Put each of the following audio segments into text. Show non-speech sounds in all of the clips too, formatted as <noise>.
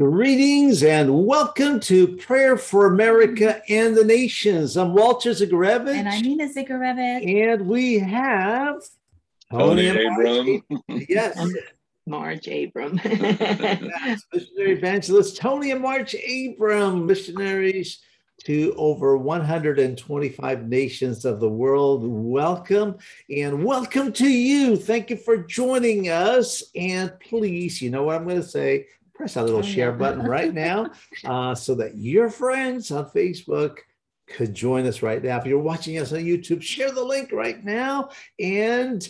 Greetings and welcome to Prayer for America and the Nations. I'm Walter Zygarewicz. And I'm Nina Zygarewicz. And we have Tony, Tony Abram. Yes. Marge Abram. <laughs> yes, missionary evangelist Tony and Marge Abram, missionaries to over 125 nations of the world. Welcome and welcome to you. Thank you for joining us. And please, you know what I'm going to say press that little oh, share button right now <laughs> uh, so that your friends on Facebook could join us right now. If you're watching us on YouTube, share the link right now and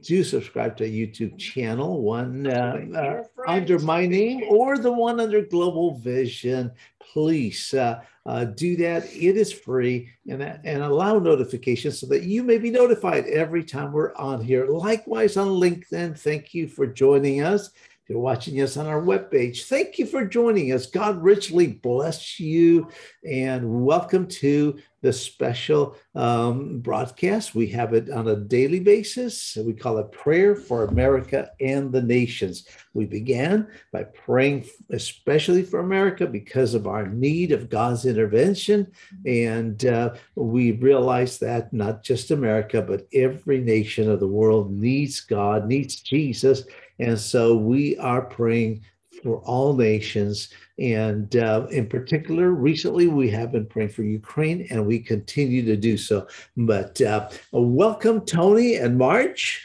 do subscribe to a YouTube channel, one uh, uh, under my name or the one under Global Vision. Please uh, uh do that. It is free and, and allow notifications so that you may be notified every time we're on here. Likewise on LinkedIn, thank you for joining us you're watching us on our webpage, thank you for joining us. God richly bless you and welcome to the special um, broadcast. We have it on a daily basis. We call it Prayer for America and the Nations. We began by praying especially for America because of our need of God's intervention. And uh, we realized that not just America, but every nation of the world needs God, needs Jesus. And so we are praying for all nations. And uh, in particular, recently we have been praying for Ukraine and we continue to do so. But uh, welcome, Tony and Marge.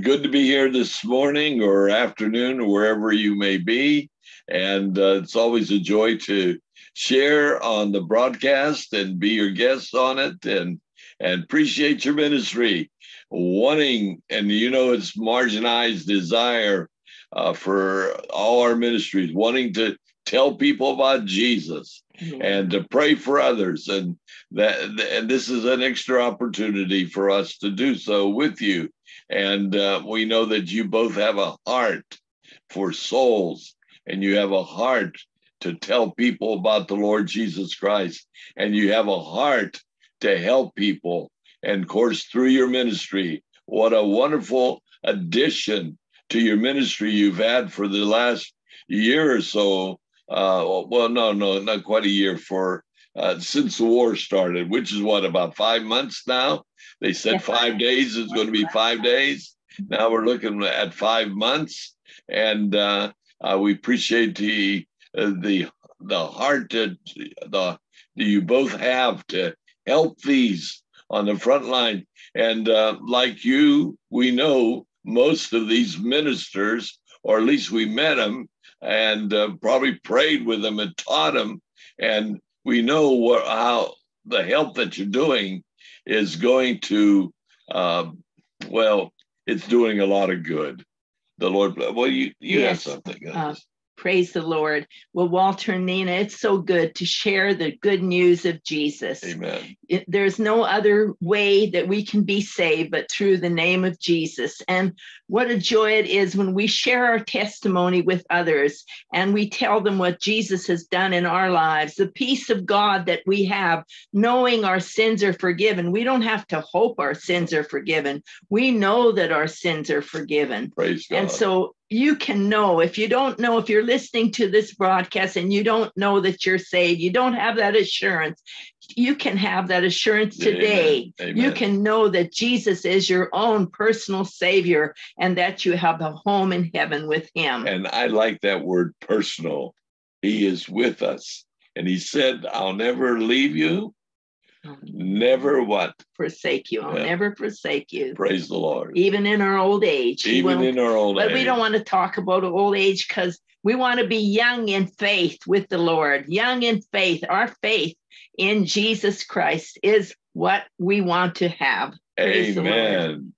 Good to be here this morning or afternoon or wherever you may be. And uh, it's always a joy to share on the broadcast and be your guest on it and, and appreciate your ministry wanting, and you know, it's marginalized desire uh, for all our ministries, wanting to tell people about Jesus mm-hmm. and to pray for others. And that, and this is an extra opportunity for us to do so with you. And uh, we know that you both have a heart for souls and you have a heart to tell people about the Lord Jesus Christ and you have a heart to help people and of course through your ministry. What a wonderful addition to your ministry you've had for the last year or so. Uh, well, no, no, not quite a year for uh, since the war started, which is what about five months now. They said yes. five days is going to be five days. Now we're looking at five months, and uh, uh we appreciate the uh, the the heart that the that you both have to help these on the front line. And uh, like you, we know most of these ministers, or at least we met them and uh, probably prayed with them and taught them. And we know what, how the help that you're doing is going to, uh, well, it's doing a lot of good. The Lord, well, you, you yes. have something. Praise the Lord. Well, Walter and Nina, it's so good to share the good news of Jesus. Amen. It, there's no other way that we can be saved but through the name of Jesus. And what a joy it is when we share our testimony with others and we tell them what Jesus has done in our lives, the peace of God that we have, knowing our sins are forgiven. We don't have to hope our sins are forgiven. We know that our sins are forgiven. Praise God. And so you can know. If you don't know if you're listening to this broadcast and you don't know that you're saved you don't have that assurance you can have that assurance today. Amen. Amen. you can know that jesus is your own personal savior and that you have a home in heaven with him. And i like that word personal. He is with us. And he said i'll never leave you Never what? Forsake you. I'll yeah. never forsake you. Praise the Lord. Even in our old age. Even in our old but age. But we don't want to talk about old age because we want to be young in faith with the Lord. Young in faith. Our faith in Jesus Christ is what we want to have. Amen.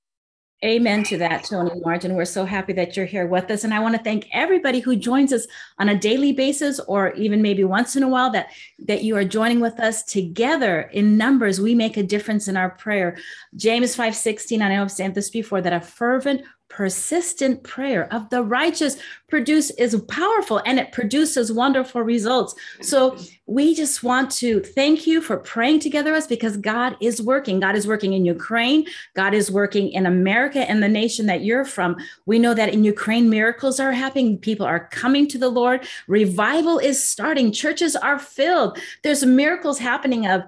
Amen to that, Tony Martin. We're so happy that you're here with us. And I want to thank everybody who joins us on a daily basis or even maybe once in a while that, that you are joining with us together in numbers. We make a difference in our prayer. James 5:16, I know I've said this before, that a fervent persistent prayer of the righteous produce is powerful and it produces wonderful results. So we just want to thank you for praying together us because god is working. God is working in ukraine. God is working in america and the nation that you're from. We know that in ukraine miracles are happening. People are coming to the lord. Revival is starting. Churches are filled. There's miracles happening of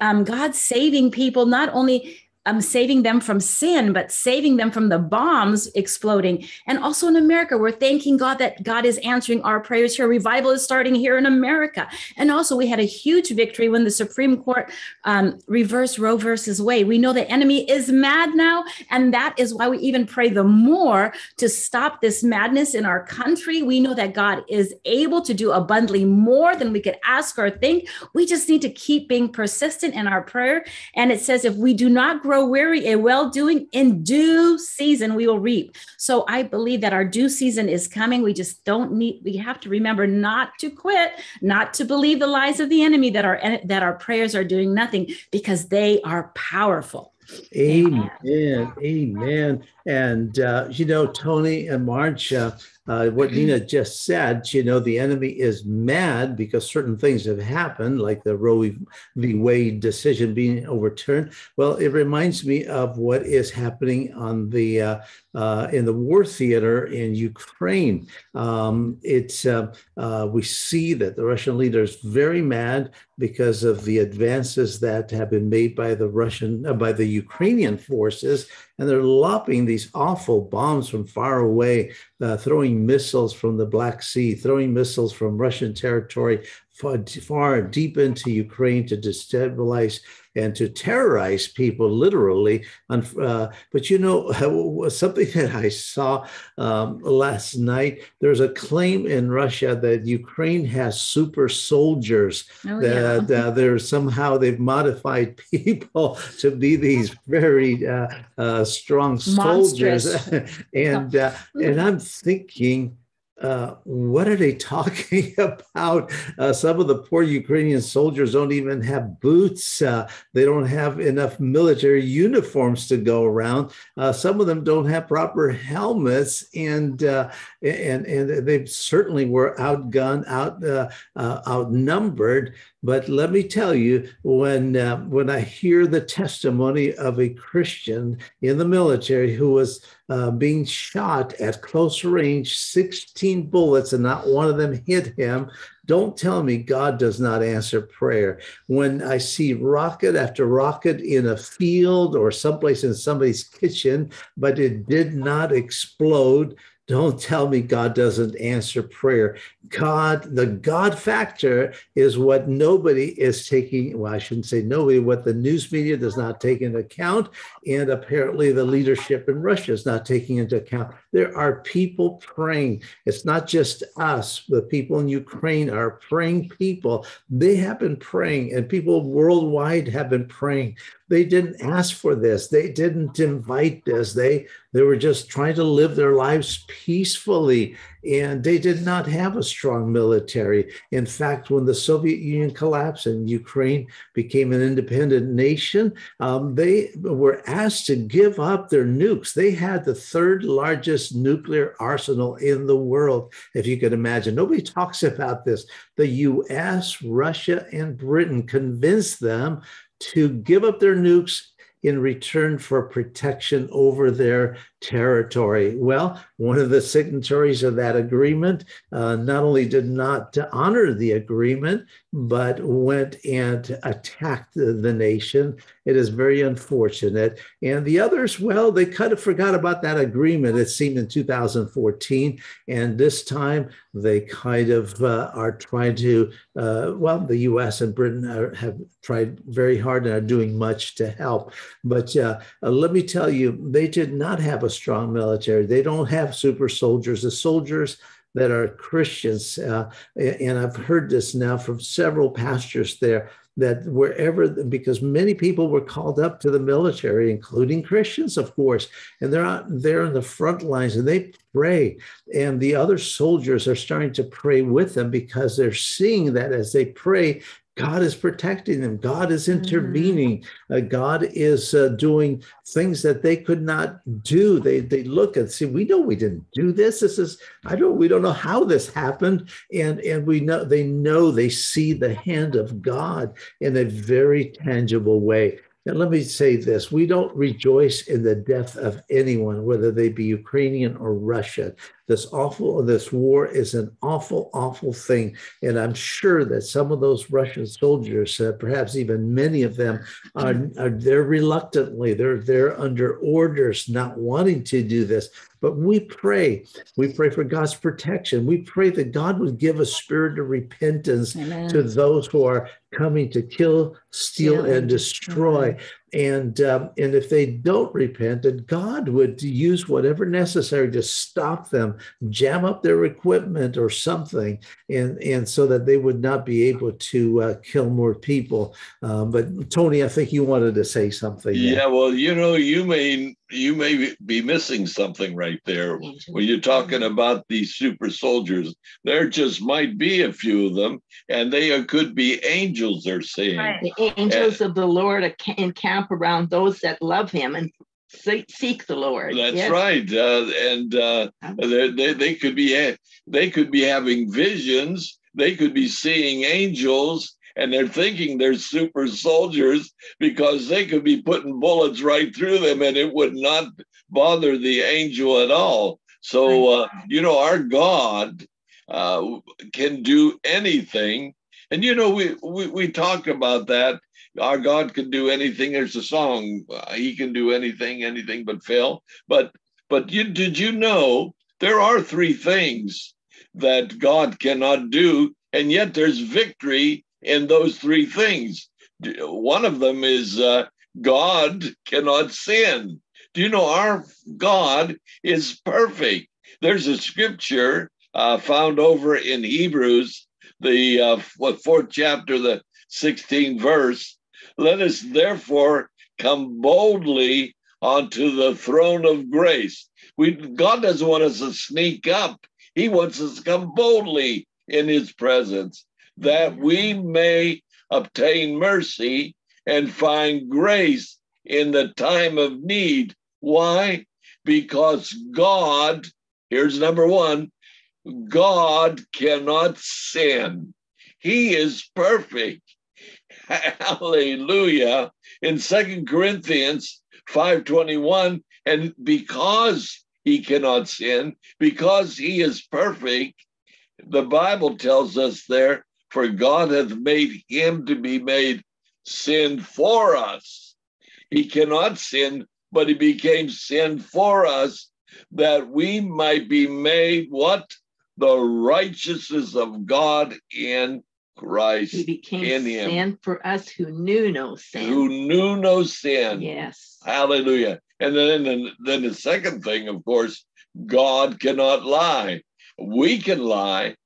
um, god saving people not only um, saving them from sin, but saving them from the bombs exploding. And also in America, we're thanking God that God is answering our prayers here. Revival is starting here in America. And also, we had a huge victory when the Supreme Court um, reversed Roe versus Wade. We know the enemy is mad now. And that is why we even pray the more to stop this madness in our country. We know that God is able to do abundantly more than we could ask or think. We just need to keep being persistent in our prayer. And it says, if we do not grow grow weary in well doing, in due season we will reap. So I believe that our due season is coming. We just don't need, we have to remember not to quit, not to believe the lies of the enemy that our that our prayers are doing nothing because they are powerful. Amen. Amen. Amen. And, uh, you know, Tony and Marge, uh, what Nina just said, you know, the enemy is mad because certain things have happened, like the Roe v. Wade decision being overturned. Well, it reminds me of what is happening on the uh, uh, in the war theater in Ukraine. Um, it's uh, uh, we see that the Russian leader is very mad because of the advances that have been made by the Russian uh, by the Ukrainian forces, and they're lopping these awful bombs from far away, uh, throwing missiles from the Black Sea, throwing missiles from Russian territory far, far deep into Ukraine to destabilize and to terrorize people literally. Uh, but you know, <laughs> something that I saw um, last night, there's a claim in Russia that Ukraine has super soldiers, oh, that yeah. uh, <laughs> they're somehow they've modified <laughs> people to be these very uh, uh strong soldiers. and, uh, and I'm thinking, uh, what are they <laughs> talking about? Uh, some of the poor Ukrainian soldiers don't even have boots. Uh, they don't have enough military uniforms to go around. Uh, some of them don't have proper helmets, and uh, and and they certainly were outgunned, out outnumbered. But let me tell you, when when I hear the testimony of a Christian in the military who was uh, being shot at close range, 16 bullets, and not one of them hit him. Don't tell me God does not answer prayer. When I see rocket after rocket in a field or someplace in somebody's kitchen, but it did not explode, don't tell me God doesn't answer prayer. God, the God factor is what nobody is taking. Well, I shouldn't say nobody, what the news media does not take into account. And apparently the leadership in Russia is not taking into account. There are people praying. It's not just us. The people in Ukraine are praying people. They have been praying, and people worldwide have been praying. They didn't ask for this. They didn't invite this. They they were just trying to live their lives peacefully and they did not have a strong military. In fact, when the Soviet Union collapsed and Ukraine became an independent nation, um, they were asked to give up their nukes. They had the third largest nuclear arsenal in the world, if you could imagine. Nobody talks about this. The US, Russia, and Britain convinced them to give up their nukes in return for protection over their territory. Well, one of the signatories of that agreement uh, not only did not honor the agreement, but went and attacked the, the, nation. It is very unfortunate. And the others, well, they kind of forgot about that agreement, it seemed in 2014. And this time they kind of uh, are trying to, uh, well, the US and Britain are, have tried very hard and are doing much to help. But uh, uh, let me tell you, they did not have a strong military. They don't have super soldiers. The soldiers that are Christians, uh, and I've heard this now from several pastors there, that wherever, because many people were called up to the military, including Christians, of course, and they're out there in the front lines and they pray. And the other soldiers are starting to pray with them because they're seeing that as they pray, God is protecting them. God is intervening. Mm-hmm. Uh, God is uh, doing things that they could not do. They they look and see. We know we didn't do this. This is I don't. We don't know how this happened. And and we know they know they see the hand of God in a very tangible way. And let me say this we don't rejoice in the death of anyone, whether they be Ukrainian or Russian. This awful, this war is an awful, awful thing. And I'm sure that some of those Russian soldiers, uh, perhaps even many of them, are, are there reluctantly. They're they're under orders, not wanting to do this. But we pray. We pray for God's protection. We pray that God would give a spirit of repentance Amen. to those who are coming to kill, steal, yeah. and destroy and um, and if they don't repent, that God would use whatever necessary to stop them, jam up their equipment or something, and and so that they would not be able to uh, kill more people. Um, but Tony, I think you wanted to say something. Yeah, well, you know, you may you may be missing something right there when you're talking about these super soldiers. There just might be a few of them, and they could be angels. They're saying right. the angels and, of the Lord encamp around those that love him and seek the Lord. That's yes. right, uh, and uh, they, they, they could be they could be having visions. They could be seeing angels, and they're thinking they're super soldiers because they could be putting bullets right through them, and it would not bother the angel at all. So uh, you know, our God uh, can do anything, and you know, we we, we talk about that our God can do anything. There's a song, uh, He can do anything, anything but fail. But but you, did you know there are three things that God cannot do, and yet there's victory in those three things. One of them is uh, God cannot sin. Do you know our God is perfect? There's a scripture uh, found over in Hebrews, the uh, what fourth chapter, the 16th verse, let us therefore come boldly onto the throne of grace. We God doesn't want us to sneak up. He wants us to come boldly in his presence that we may obtain mercy and find grace in the time of need. Why? Because God, here's number one God cannot sin. He is perfect. <laughs> Hallelujah. In Second Corinthians 5:21, and because he cannot sin, because he is perfect, the Bible tells us there, for God hath made him to be made sin for us. He cannot sin, but he became sin for us that we might be made what? The righteousness of God in Christ he became in him. sin for us who knew no sin. Who knew no sin. Yes. Hallelujah. And then, then, then the second thing, of course, God cannot lie. We can lie.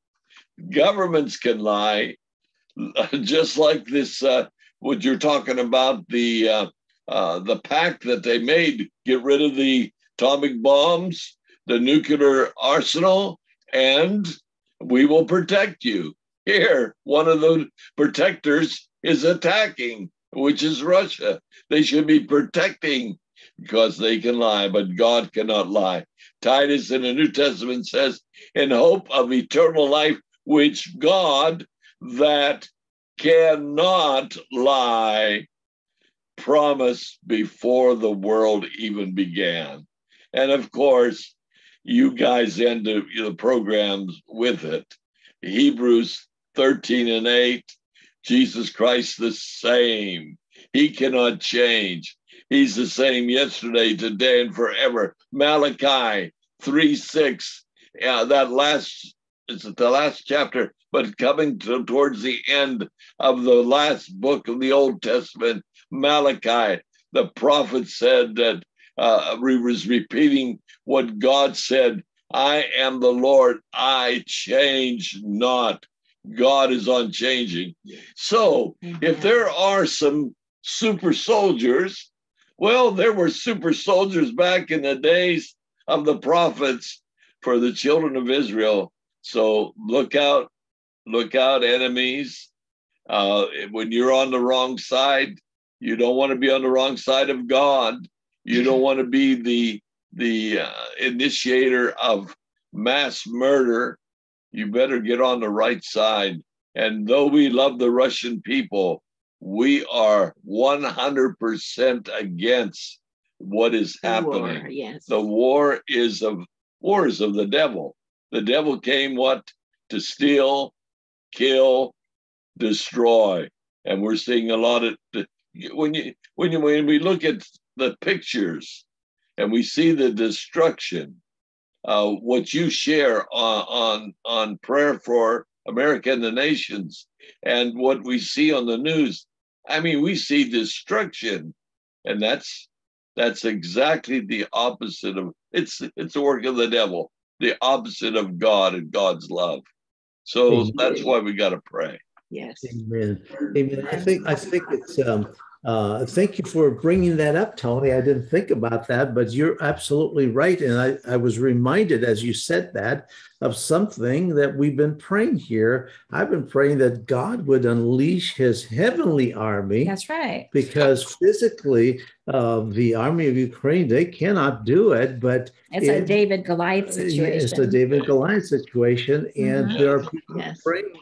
Governments can lie. <laughs> Just like this, uh, what you're talking about, the uh, uh, the pact that they made, get rid of the atomic bombs, the nuclear arsenal, and we will protect you. Here, one of the protectors is attacking, which is Russia. They should be protecting because they can lie, but God cannot lie. Titus in the New Testament says, in hope of eternal life, which God that cannot lie promised before the world even began. And of course, you guys end the, programs with it. Hebrews 13 and 8, Jesus Christ the same. He cannot change. He's the same yesterday, today, and forever. Malachi 3 6. Yeah, that last, it's the last chapter, but coming to, towards the end of the last book of the Old Testament, Malachi, the prophet said that uh, he was repeating what God said I am the Lord, I change not. God is unchanging. So mm-hmm. if there are some super soldiers, well, there were super soldiers back in the days of the prophets for the children of Israel. So look out, look out, enemies. Uh, when you're on the wrong side, you don't want to be on the wrong side of God. You don't want to be the the uh, initiator of mass murder. You better get on the right side. And though we love the Russian people, we are 100% against what is The happening. war, yes. The war is of wars of the devil. The devil came what to steal, kill, destroy, and we're seeing a lot of when you when you when we look at the pictures and we see the destruction. Uh, what you share on, on on prayer for America and the nations, and what we see on the news. I mean, we see destruction, and that's that's exactly the opposite of it's it's the work of the devil, the opposite of God and God's love. So Amen. that's why we got to pray. yes. Amen. Amen. I think I think it's um uh thank you for bringing that up, Tony. I didn't think about that, but you're absolutely right. And I, I was reminded as you said that of something that we've been praying here. I've been praying that God would unleash his heavenly army That's right. because physically uh, the army of Ukraine, they cannot do it, but It's a David Goliath situation. it's a. David Goliath situation. And Mhm. there are people Yes. praying.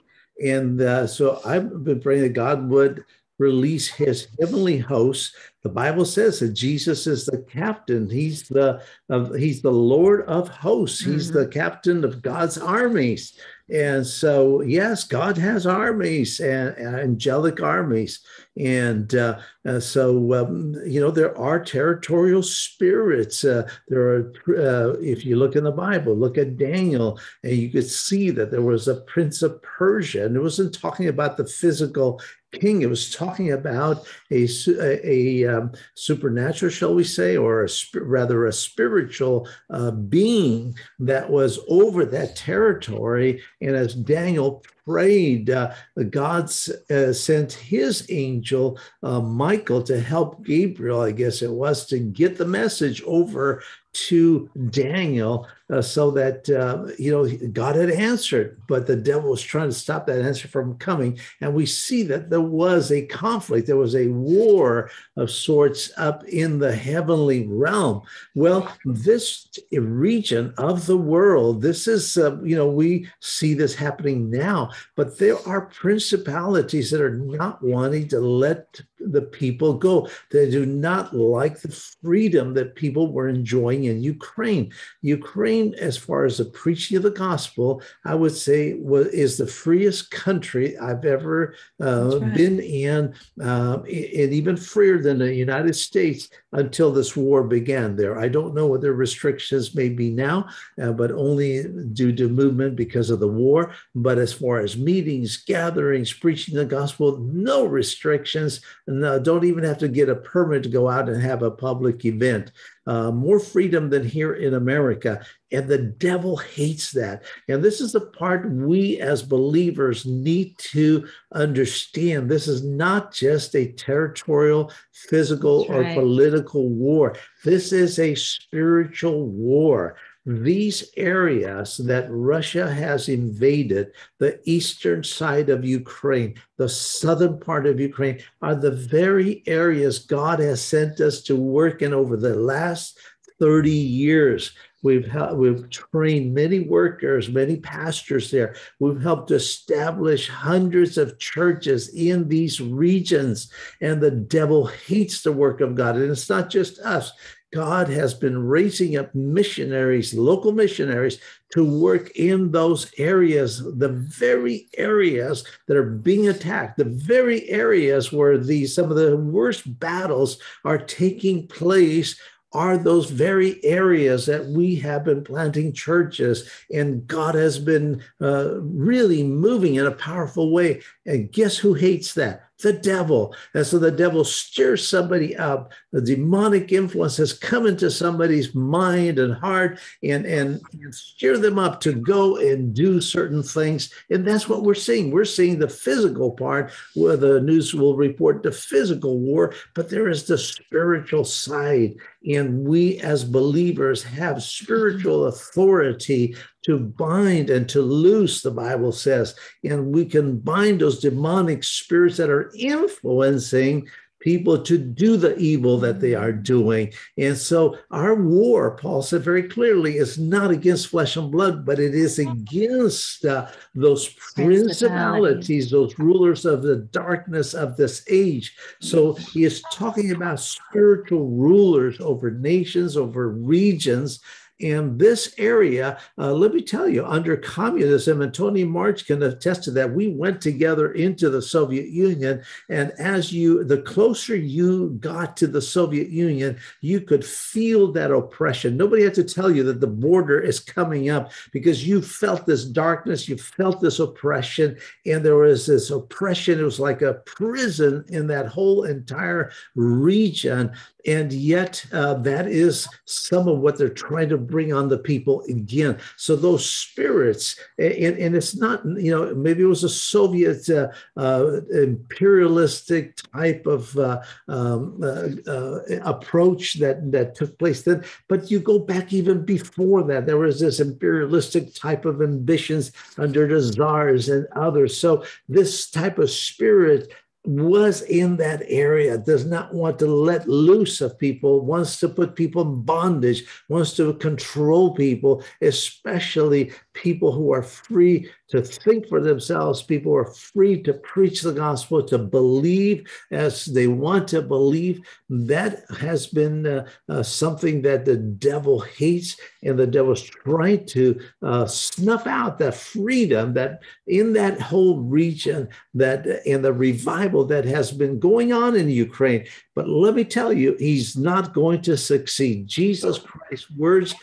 And uh, so I've been praying that God would release his heavenly hosts. The Bible says that Jesus is the captain. He's the of he's the Lord of hosts. He's Mm-hmm. the captain of God's armies. And so, yes, God has armies and, and angelic armies. And uh, uh, so, um, you know, there are territorial spirits. Uh, there are, uh, if you look in the Bible, look at Daniel, and you could see that there was a prince of Persia. And it wasn't talking about the physical king, it was talking about a, a, a, um, supernatural, shall we say, or a, rather a spiritual uh, being that was over that territory. And as Daniel prayed, uh, God uh, sent his angel, uh, Michael, to help Gabriel, I guess it was, to get the message over to Daniel uh, so that, uh, you know, God had answered, but the devil was trying to stop that answer from coming. And we see that there was a conflict, there was a war of sorts up in the heavenly realm. Well, this region of the world, this is, uh, you know, we see this happening now, but there are principalities that are not wanting to let the people go. They do not like the freedom that people were enjoying in Ukraine. Ukraine, as far as the preaching of the gospel, I would say was, is the freest country I've ever uh, right. been in, uh, and even freer than the United States until this war began there. I don't know what their restrictions may be now, uh, but only due to movement because of the war. But as far as meetings, gatherings, preaching the gospel, no restrictions. No, don't even have to get a permit to go out and have a public event. Uh, more freedom than here in America. And the devil hates that. And this is the part we as believers need to understand. This is not just a territorial, physical, That's or political war. This is a spiritual war. These areas that Russia has invaded, the eastern side of Ukraine, the southern part of Ukraine, are the very areas God has sent us to work in over the last 30 years. We've hel- we've trained many workers, many pastors there. We've helped establish hundreds of churches in these regions, and the devil hates the work of God. And it's not just us. God has been raising up missionaries, local missionaries, to work in those areas, the very areas that are being attacked, the very areas where the some of the worst battles are taking place are those very areas that we have been planting churches and God has been uh, really moving in a powerful way. And guess who hates that? The devil. And so the devil stirs somebody up. The demonic influence has come into somebody's mind and heart and, and, and stir them up to go and do certain things. And that's what we're seeing. We're seeing the physical part where the news will report the physical war, but there is the spiritual side. And we as believers have spiritual authority to bind and to loose, the Bible says. And we can bind those demonic spirits that are influencing people to do the evil that they are doing. And so our war, Paul said very clearly, is not against flesh and blood, but it is against uh, those principalities, those rulers of the darkness of this age. So he is talking about spiritual rulers over nations, over regions. And this area, uh, let me tell you, under communism, and Tony Marge can attest to that, we went together into the Soviet Union. And as you, the closer you got to the Soviet Union, you could feel that oppression. Nobody had to tell you that the border is coming up because you felt this darkness, you felt this oppression, and there was this oppression. It was like a prison in that whole entire region. And yet, uh, that is some of what they're trying to bring on the people again. So, those spirits, and, and it's not, you know, maybe it was a Soviet uh, uh, imperialistic type of uh, um, uh, uh, approach that, that took place then, but you go back even before that. There was this imperialistic type of ambitions under the czars and others. So, this type of spirit was in that area, does not want to let loose of people, wants to put people in bondage, wants to control people, especially people who are free to think for themselves, people are free to preach the gospel, to believe as they want to believe. That has been uh, uh, something that the devil hates, and the devil's trying to uh, snuff out that freedom that in that whole region, that in the revival that has been going on in Ukraine. But let me tell you, he's not going to succeed. Jesus Christ's words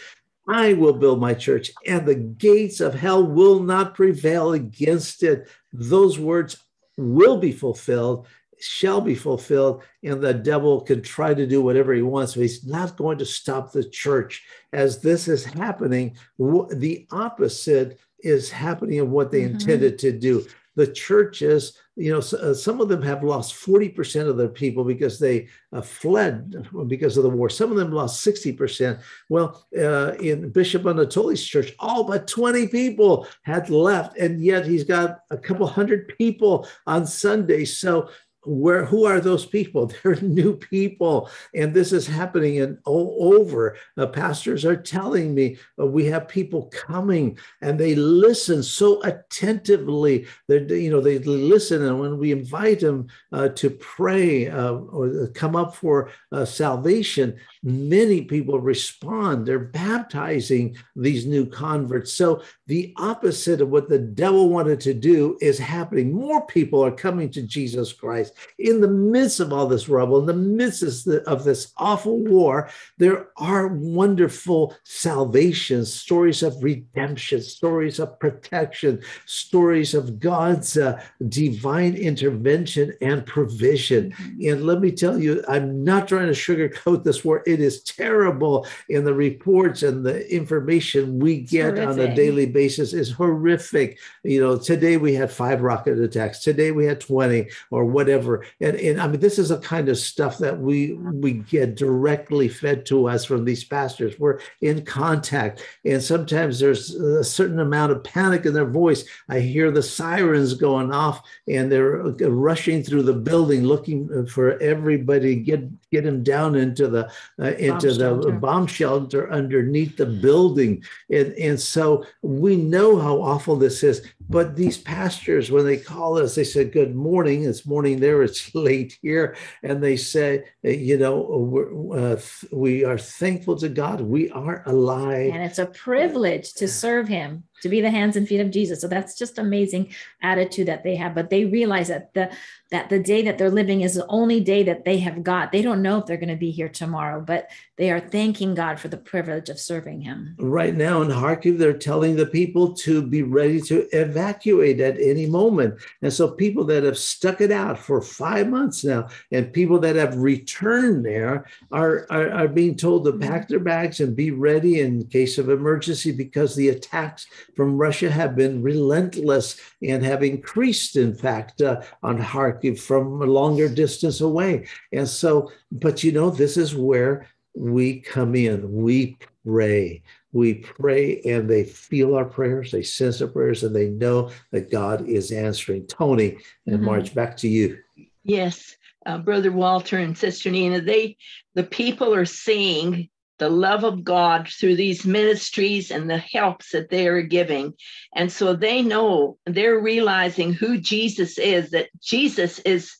I will build my church, and the gates of hell will not prevail against it. Those words will be fulfilled, shall be fulfilled, and the devil can try to do whatever he wants, but he's not going to stop the church. As this is happening, the opposite is happening of what they mm-hmm. intended to do the churches, you know, uh, some of them have lost 40% of their people because they uh, fled because of the war. Some of them lost 60%. Well, uh, in Bishop Anatoly's church, all but 20 people had left, and yet he's got a couple hundred people on Sunday. So where who are those people? <laughs> They're new people. And this is happening in all over. Uh, pastors are telling me uh, we have people coming and they listen so attentively. They you know they listen. And when we invite them uh, to pray uh, or come up for uh, salvation many people respond. They're baptizing these new converts. So the opposite of what the devil wanted to do is happening. More people are coming to jesus christ in the midst of all this rubble, in the midst of this awful war, there are wonderful salvations, stories of redemption, stories of protection, stories of God's uh, divine intervention and provision. Mm-hmm. And let me tell you, I'm not trying to sugarcoat this war. It is terrible. And the reports and the information we get on a daily basis is horrific. You know, today we had five rocket attacks, today we had 20 or whatever whatever. And, and I mean, this is a kind of stuff that we we get directly fed to us from these pastors. We're in contact, and sometimes there's a certain amount of panic in their voice. I hear the sirens going off, and they're rushing through the building looking for everybody get get them down into the uh, into bomb the shelter. bomb shelter underneath the building. And and so we know how awful this is. But these pastors, when they call us, they say, "Good morning." It's morning there. It's <laughs> late here, and they say, "You know, uh, we are thankful to God. We are alive, and it's a privilege to serve Him." To be the hands and feet of Jesus. So that's just amazing attitude that they have. But they realize that the that the day that they're living is the only day that they have got. They don't know if they're going to be here tomorrow, but they are thanking God for the privilege of serving Him. Right now in Kharkiv, they're telling the people to be ready to evacuate at any moment. And so people that have stuck it out for five months now, and people that have returned there are, are, are being told to pack their bags and be ready in case of emergency because the attacks from Russia have been relentless and have increased, in fact, uh, on Kharkiv from a longer distance away. And so, but you know, this is where we come in. We pray. we pray and they feel our prayers, they sense our prayers, and they know that God is answering. Tony and mm-hmm. Marge, back to you. Yes, uh, Brother Walter and Sister Nina, they the people are seeing the love of God through these ministries and the helps that they are giving. And so they know they're realizing who Jesus is, that Jesus is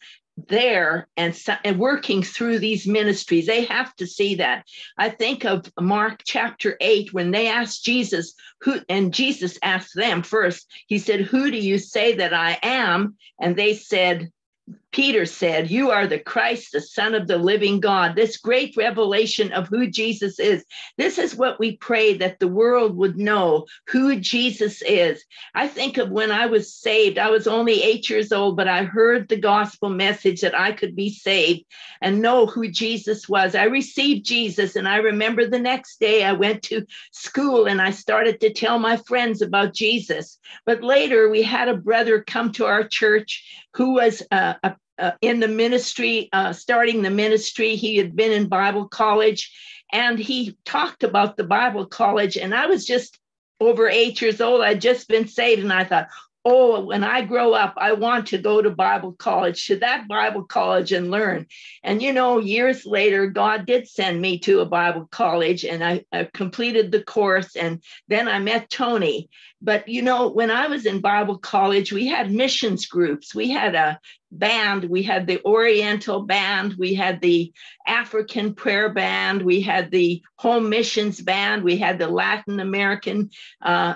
there and, and working through these ministries. They have to see that. I think of Mark chapter 8 when they asked Jesus who and Jesus asked them first. He said, "Who do you say that I am?" And they said, Peter said, You are the Christ, the Son of the living God. This great revelation of who Jesus is. This is what we pray that the world would know who Jesus is. I think of when I was saved, I was only eight years old, but I heard the gospel message that I could be saved and know who Jesus was. I received Jesus, and I remember the next day I went to school and I started to tell my friends about Jesus. But later we had a brother come to our church who was uh, a, uh, in the ministry, uh, starting the ministry. He had been in Bible college and he talked about the Bible college. And I was just over eight years old. I'd just been saved. And I thought, oh, when I grow up, I want to go to Bible college, to that Bible college and learn. And, you know, years later, God did send me to a Bible college and I, I completed the course. And then I met Tony. But, you know, when I was in Bible college, we had missions groups. We had a band. We had the Oriental band. We had the African prayer band. We had the home missions band. We had the Latin American uh,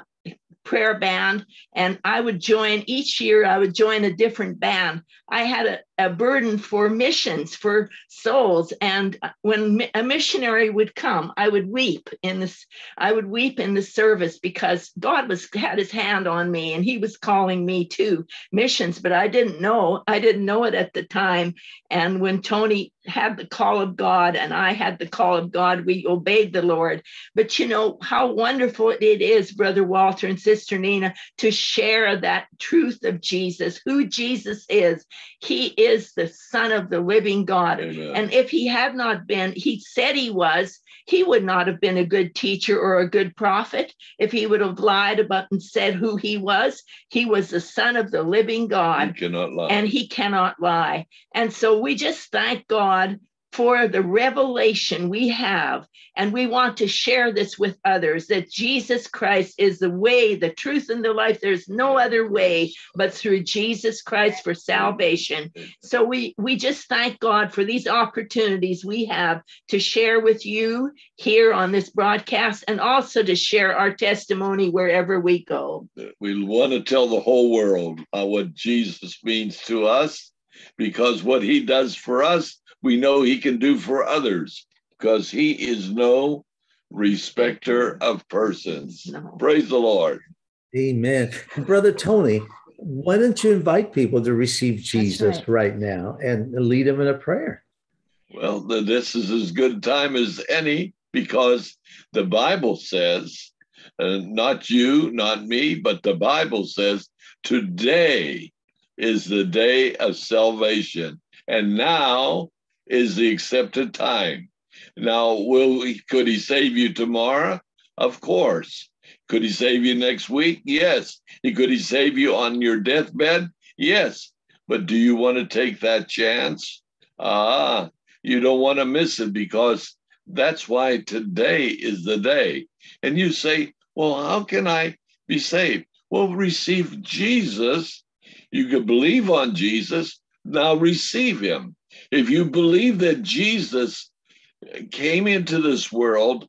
prayer band and i would join each year i would join a different band. I had a, a burden for missions for souls. And uh, when a missionary would come i would weep in this i would weep in the service because god was had his hand on me and he was calling me to missions but i didn't know i didn't know it at the time. And when tony had the call of god and i had the call of god we obeyed the lord. But you know how wonderful it is brother walter and sister nina to share that truth of jesus who jesus is. He is the Son of the living God. Amen. And if he had not been, he said he was, he would not have been a good teacher or a good prophet if he would have lied about and said who he was. He was the Son of the living God. He cannot lie. And he cannot lie. And so we just thank God for the revelation we have. And we want to share this with others that Jesus Christ is the way, the truth, and the life. There's no other way but through Jesus Christ for salvation. So we, we just thank God for these opportunities we have to share with you here on this broadcast and also to share our testimony wherever we go. We want to tell the whole world what Jesus means to us because what he does for us we know he can do for others because he is no respecter of persons. Praise the Lord. Amen. Brother Tony, why don't you invite people to receive Jesus right. right. now and lead them in a prayer? Well, this is as good a time as any because the Bible says, uh, not you, not me, but the Bible says, today is the day of salvation. And now is the accepted time. Now, will he, could he save you tomorrow? Of course. Could he save you next week? Yes. Could he save you on your deathbed? Yes. But do you want to take that chance? Ah, you don't want to miss it because that's why today is the day. And you say, well, how can I be saved? Well, receive Jesus. You can believe on Jesus. Now receive him. If you believe that Jesus came into this world,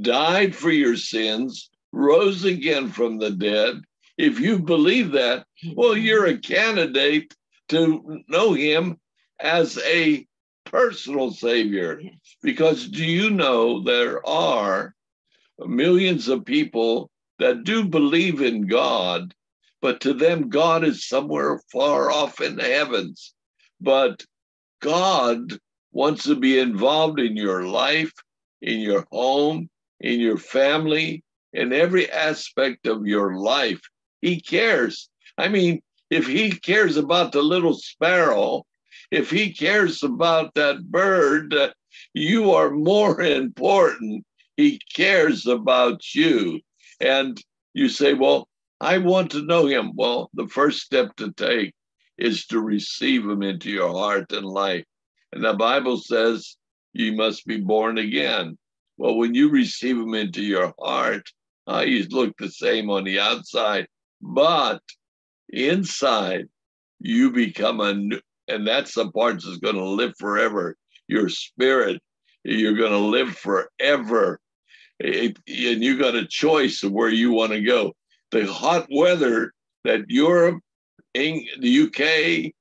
died for your sins, rose again from the dead, if you believe that, well, you're a candidate to know him as a personal savior. Because do you know there are millions of people that do believe in God, but to them, God is somewhere far off in the heavens. But God wants to be involved in your life, in your home, in your family, in every aspect of your life. He cares. I mean, if he cares about the little sparrow, if he cares about that bird, you are more <laughs> important He cares about you. And you say, Well, I want to know him. Well, the first step to take is to receive him into your heart and life. And the Bible says you must be born again. Well, when you receive him into your heart, uh, you look the same on the outside, but inside you become a new, and that's the part that's going to live forever. Your spirit, you're going to live forever. It, and you got a choice of where you want to go. The hot weather that Europe, the UK,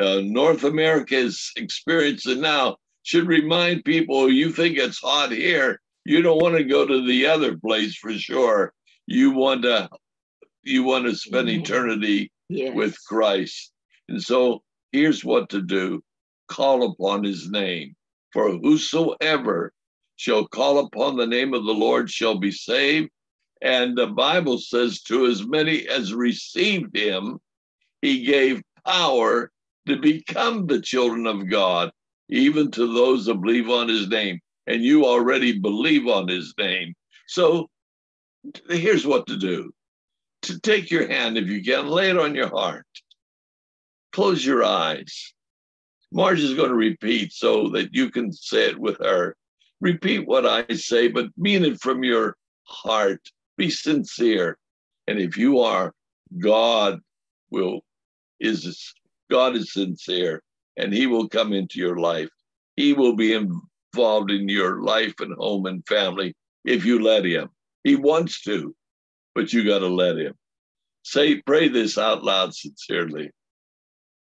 uh, North America is experiencing now should remind people you think it's hot here, you don't want to go to the other place for sure. You want to you want to spend eternity yes. with Christ. And so here's what to do. Call upon his name. For whosoever shall call upon the name of the Lord shall be saved. And the Bible says, to as many as received him, he gave power to become the children of God, even to those that believe on his name. And you already believe on his name. So here's what to do to take your hand, if you can, lay it on your heart. Close your eyes. Marge is going to repeat so that you can say it with her. Repeat what I say, but mean it from your heart. Be sincere. And if you are, God will is God is sincere and he will come into your life. He will be involved in your life and home and family if you let him. He wants to, but you got to let him. Say, pray this out loud sincerely.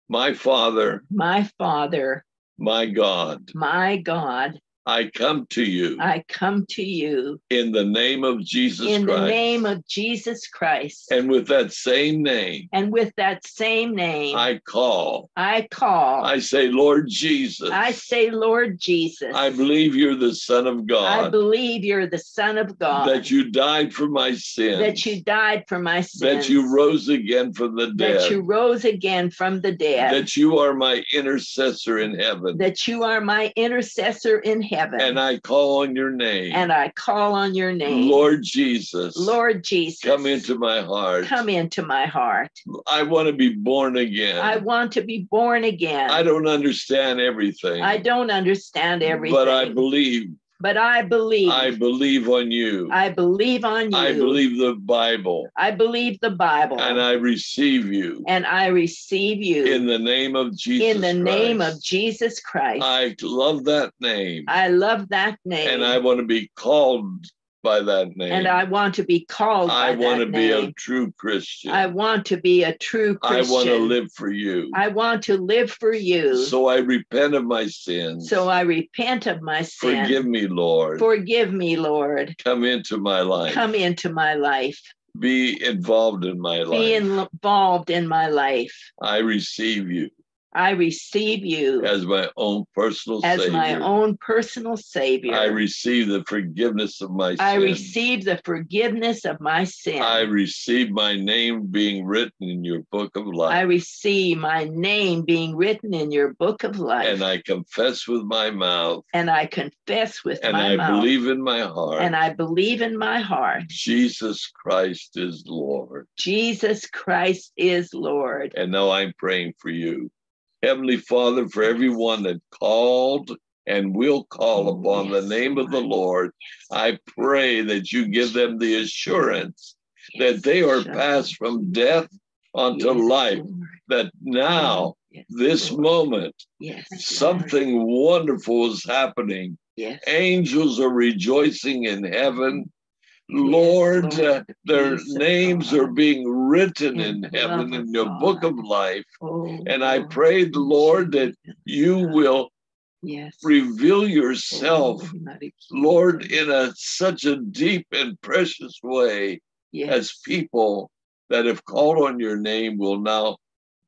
My Father, my Father, my God, my God, I come to you. I come to you. In the name of Jesus in Christ. In the name of Jesus Christ. And with that same name. And with that same name. I call. I call. I say, Lord Jesus. I say, Lord Jesus. I believe you're the Son of God. I believe you're the Son of God. That you died for my sins. That you died for my sins. That you rose again from the dead. That you rose again from the dead. That you are my intercessor in heaven. That you are my intercessor in heaven heaven. And I call on your name. And I call on your name. Lord Jesus. Lord Jesus. Come into my heart. Come into my heart. I want to be born again. I want to be born again. I don't understand everything. I don't understand everything. But I believe but I believe. I believe on you. I believe on you. I believe the Bible. I believe the Bible. And I receive you. And I receive you. In the name of Jesus. In the Christ. name of Jesus Christ. I love that name. I love that name. And I want to be called by that name. And I want to be called I want to name. be a true Christian. I want to be a true Christian. I want to live for you. I want to live for you. So I repent of my sins. So I repent of my sins. Forgive me, Lord. Forgive me, Lord. Come into my life. Come into my life. Be involved in my life. Be involved in my life. I receive you. I receive you as my own personal as savior. my own personal savior. I receive the forgiveness of my sins. I sin. receive the forgiveness of my sin. I receive my name being written in your book of life. I receive my name being written in your book of life. And I confess with my mouth. And I confess with and my I mouth. And I believe in my heart. And I believe in my heart. Jesus Christ is Lord. Jesus Christ is Lord. And now I'm praying for you. Heavenly Father, for everyone that called and will call Oh, upon the name of the Lord. I pray that you give them the assurance that they are passed from death unto life, that now, this moment, something wonderful is happening. Angels are rejoicing in heaven. Lord, uh, their names are being written In heaven in your book of life. Oh, And I pray, Lord, that you will Yes. reveal yourself, Oh, Lord, in a such a deep and precious way Yes. as people that have called on your name will now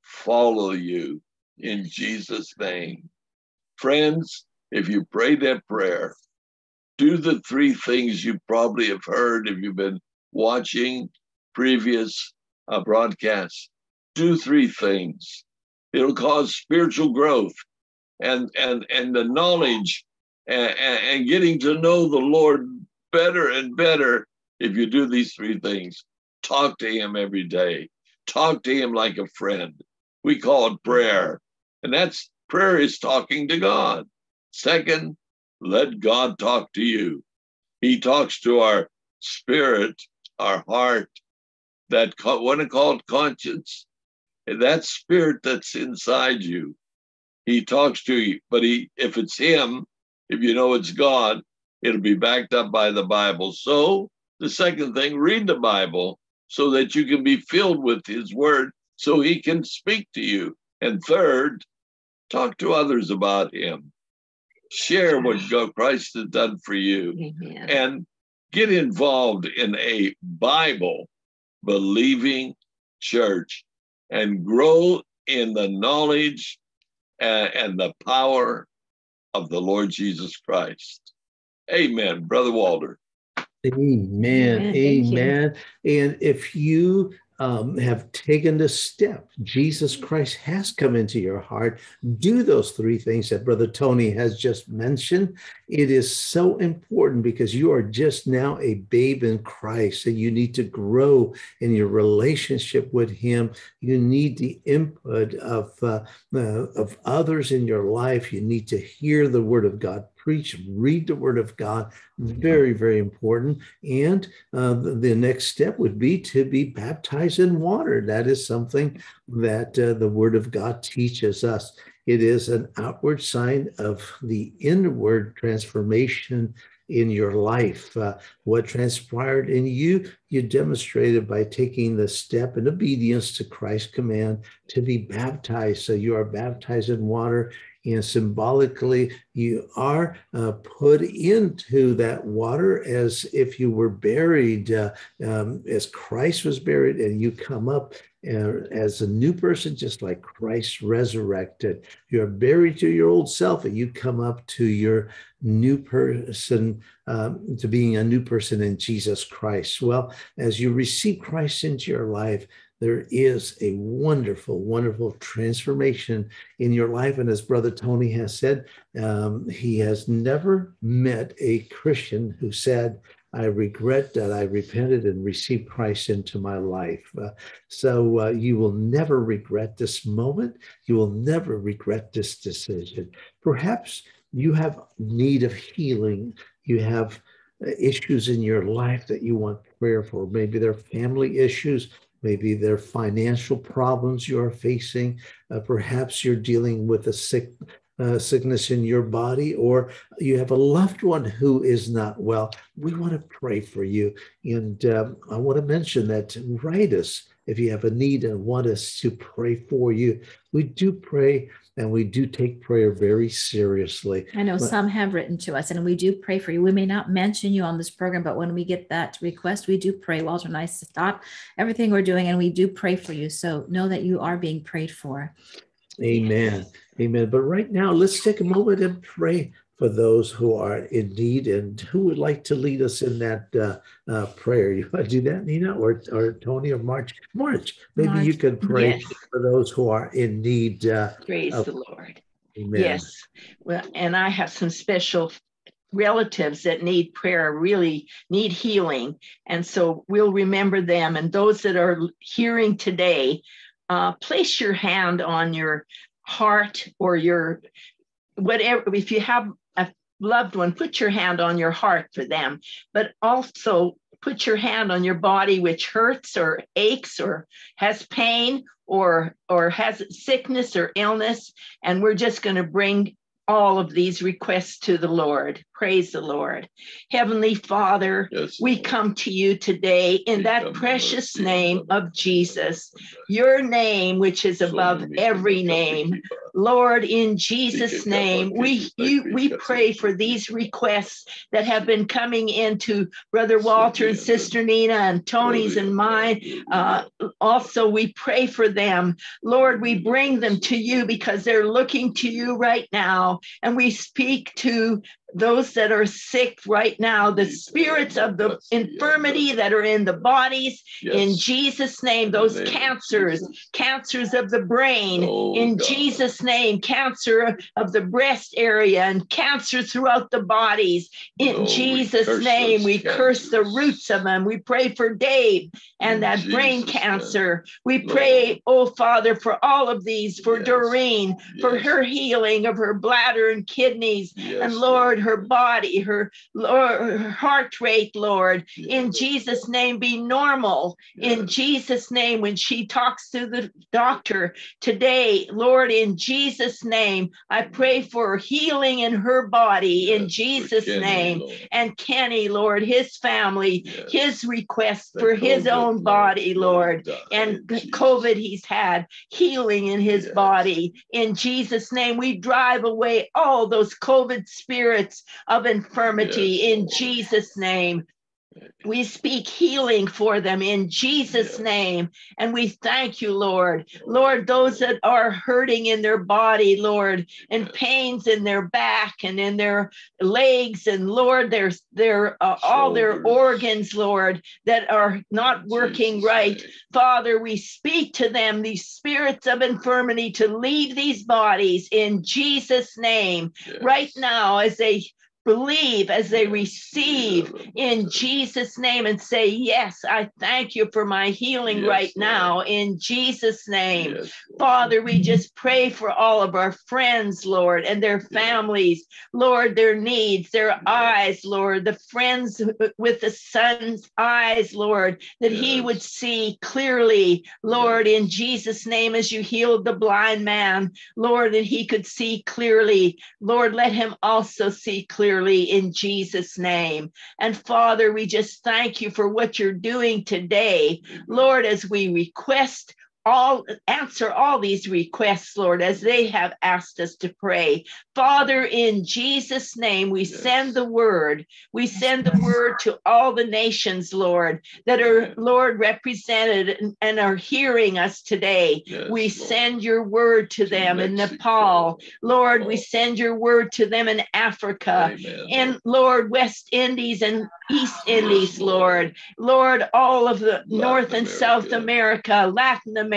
follow you in Jesus' name. Friends, if you pray that prayer, do the three things you probably have heard if you've been watching previous uh, broadcasts. Do three things. It'll cause spiritual growth and and and the knowledge and, and getting to know the Lord better and better if you do these three things. Talk to him every day. Talk to him like a friend. We call it prayer. And that's prayer is talking to God. Second, let God talk to you. He talks to our spirit, our heart, that it called conscience, that spirit that's inside you. He talks to you, but he if it's him, if you know it's God, it'll be backed up by the Bible. So the second thing, read the Bible so that you can be filled with his word so he can speak to you. And third, talk to others about him. Share what God Christ has done for you. Amen. And get involved in a Bible believing church and grow in the knowledge and, and the power of the Lord Jesus Christ. Amen, Brother Walter. Amen. Amen. And if you um, have taken the step, Jesus Christ has come into your heart. Do those three things that Brother Tony has just mentioned. It is so important because you are just now a babe in Christ and you need to grow in your relationship with Him. You need the input of, uh, uh, of others in your life. You need to hear the Word of God preach, read the Word of God. Very, very important. And uh, the, the, next step would be to be baptized in water. That is something that uh, the Word of God teaches us. It is an outward sign of the inward transformation in your life. Uh, what transpired in you, you demonstrated by taking the step in obedience to Christ's command to be baptized. So you are baptized in water and symbolically you are uh, put into that water as if you were buried uh, um, as christ was buried and you come up uh, as a new person just like christ resurrected. You're buried to your old self and you come up to your new person um, to being a new person in jesus christ. Well as you receive christ into your life there is a wonderful, wonderful transformation in your life. And as Brother Tony has said, um, he has never met a Christian who said, I regret that I repented and received Christ into my life. Uh, so uh, you will never regret this moment. You will never regret this decision. Perhaps you have need of healing. You have uh, issues in your life that you want prayer for. Maybe they're family issues. Maybe there are financial problems you are facing. Uh, perhaps you're dealing with a sick uh, sickness in your body, or you have a loved one who is not well. We want to pray for you. And um, I want to mention that write us if you have a need and want us to pray for you. We do pray and we do take prayer very seriously. I know but, some have written to us, and we do pray for you. We may not mention you on this program, but when we get that request, we do pray. Walter and I stop everything we're doing, and we do pray for you. So know that you are being prayed for. Amen. Amen. But right now, let's take a moment and pray for those who are in need and who would like to lead us in that uh, uh, prayer. You want to do that, Nina, or, or Tony, or Marge? Marge, maybe Marge. you could pray yes. for those who are in need. Uh, Praise of, the Lord. Amen. Yes. Well, and I have some special relatives that need prayer, really need healing. And so we'll remember them. And those that are hearing today, uh, place your hand on your heart or your whatever if you have loved one, put your hand on your heart for them, but also put your hand on your body which hurts or aches or has pain or or has sickness or illness. And we're just going to bring all of these requests to the Lord. Praise the Lord. Heavenly Father, yes, we come to you today in that precious name of Jesus, your name, which is above every name. Lord, in Jesus' name, we you, we pray for these requests that have been coming into Brother Walter and Sister Nina and Tony's and mine. Uh, also, we pray for them. Lord, we bring them to you because they're looking to you right now. And we speak to those that are sick right now, the spirits of the infirmity that are in the bodies, yes. in Jesus' name, those cancers, cancers of the brain, oh, in God. Jesus' name, cancer of the breast area and cancer throughout the bodies. In oh, Jesus' name, we cancers. curse the roots of them. We pray for Dave and in that Jesus brain cancer. Name. We pray, oh Father, for all of these, for yes. Doreen, yes. for her healing of her bladder and kidneys. And Lord, her body, her, Lord, her heart rate, Lord, in Jesus' name, be normal. In Jesus' name, when she talks to the doctor today, Lord, in Jesus' name, I pray for healing in her body in Jesus' Kenny, name. Lord. And Kenny, Lord, his family, his request for his own body, Lord, Lord and COVID he's had, healing in his body. In Jesus' name, we drive away all those COVID spirits of infirmity yes. in Jesus' name. We speak healing for them in Jesus' yes. name. And we thank you, Lord. Lord, those that are hurting in their body, Lord, and pains in their back and in their legs, and Lord, there's their uh, all their organs, Lord, that are not working Jesus right. Name. Father, we speak to them, these spirits of infirmity, to leave these bodies in Jesus' name yes. right now as they believe as they receive in Jesus' name and say, Yes, I thank you for my healing yes, right Lord. now in Jesus' name. Yes, Father, we just pray for all of our friends, Lord, and their families, Lord, their needs, their eyes, Lord, the friends with the son's eyes, Lord, that yes. he would see clearly, Lord, in Jesus' name, as you healed the blind man, Lord, that he could see clearly. Lord, let him also see clearly in Jesus' name. And Father, we just thank you for what you're doing today. Lord, as we request all answer all these requests, Lord, as they have asked us to pray. Father, in Jesus' name, we yes. send the word. We send the word to all the nations, Lord, that are, Lord, represented and are hearing us today. Yes, we Lord. send your word to, to them Mexico. in Nepal. Lord, we send your word to them in Africa, Amen. in Lord, West Indies and East Indies, Lord. Lord, all of the Latin North and America. South America, Latin America.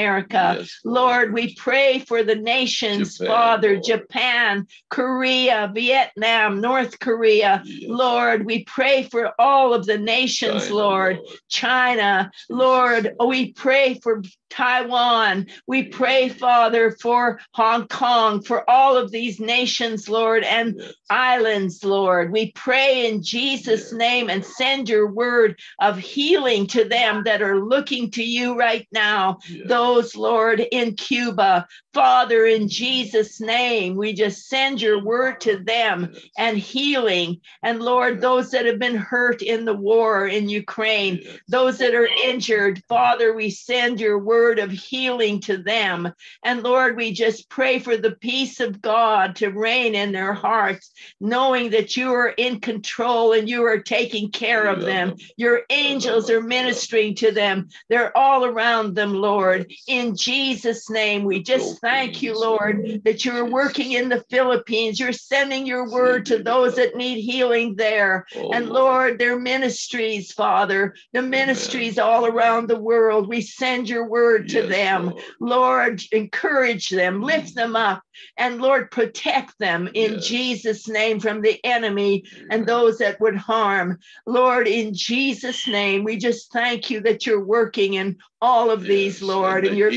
Yes, Lord, we pray for the nations, Japan, Father, Lord. Japan, Korea, Vietnam, North Korea. Yes. Lord, we pray for all of the nations, China, Lord. Lord. China, Lord, we pray for Taiwan. We pray, Father, for Hong Kong, for all of these nations, Lord, and yes. islands, Lord. We pray in Jesus' yes. name and send your word of healing to them that are looking to you right now. Yes. Those, Lord, in Cuba. Father, in Jesus' name, we just send your word to them and healing. And Lord, those that have been hurt in the war in Ukraine, those that are injured, Father, we send your word word of healing to them. And Lord, we just pray for the peace of God to reign in their hearts, knowing that you are in control and you are taking care of them. Your angels are ministering to them. They're all around them, Lord. In Jesus' name, we just thank you, Lord, that you're working in the Philippines. You're sending your word to those that need healing there. And Lord, their ministries, Father, the ministries all around the world, we send your word to them. Lord, encourage them, lift them up, and Lord, protect them in yes. Jesus' name from the enemy and those that would harm. Lord, in Jesus' name, we just thank you that you're working in all of yes, these, Lord, and, and you're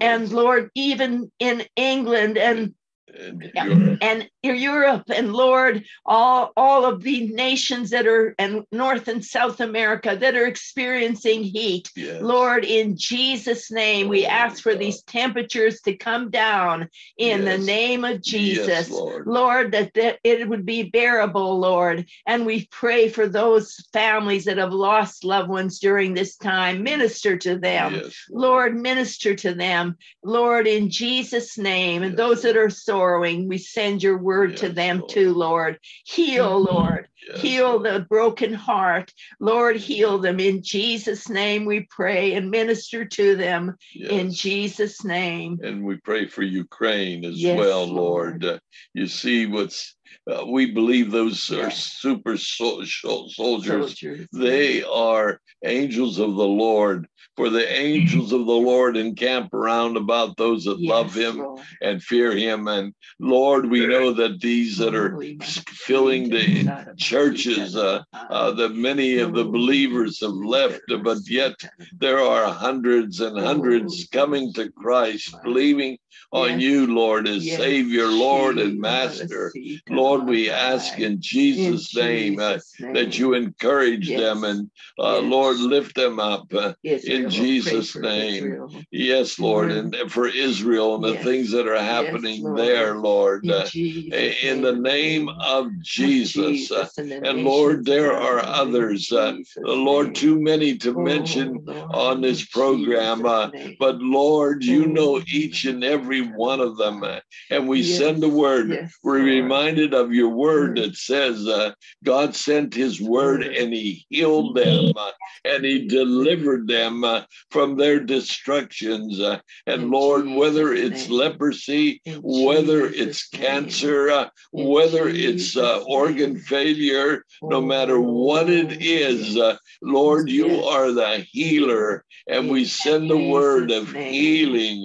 and Lord, even in England and and Europe. and Europe and Lord, all, all of the nations that are and North and South America that are experiencing heat. Yes. Lord, in Jesus' name, oh, we ask for God. these temperatures to come down in yes. the name of Jesus. Yes, Lord. Lord, that, that it would be bearable, Lord. And we pray for those families that have lost loved ones during this time. Minister to them. Lord. Lord, minister to them. Lord, in Jesus' name. And those that are sorrowing, we send your word to them Lord. too, Lord. Heal, mm-hmm. Lord. Yes. Heal the broken heart. Lord, heal them. In Jesus' name we pray and minister to them yes. in Jesus' name. And we pray for Ukraine as Yes, well, Lord. Lord. Uh, you see what's, uh, we believe those are super sol- sol- soldiers. Soldiers. They are angels of the Lord, for the angels of the <laughs> Lord encamp around about those that love him Lord. and fear him. And Lord, we know that these that are filling the Master. Churches, uh, uh, that many of the believers have left, but yet there are hundreds and hundreds coming to Christ, believing on Yes. you, Lord, as Yes, Savior, Lord, and Master. Lord, we ask in Jesus' In name uh, name. that you encourage Yes. them and, uh. Lord, lift them up. Uh, in Jesus' name. Israel. yes, Lord, and for Israel and the things that are happening Lord. there, Lord. In, uh, Jesus in the name of Jesus. uh, and Lord, there are others, uh, Lord, too many to Oh, mention on this program. Uh, but Lord, you know Oh, each and every one of them. uh, and we Yes, send the word. yes, We're reminded of your word Mm. that says uh, God sent his word and he healed them uh, and he delivered them uh, from their destructions. and Lord, whether it's leprosy, whether it's cancer, whether it's uh, organ failure, no matter what it is, Oh, is, Lord, you are the healer, and we send the word of healing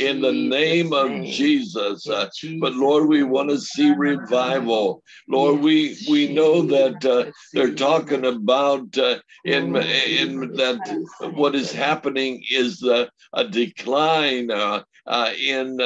In the name of. Jesus. Uh, but Lord, we want to see revival. Lord, we we know that uh, they're talking about uh, in in that what is happening is uh, a decline uh, uh, in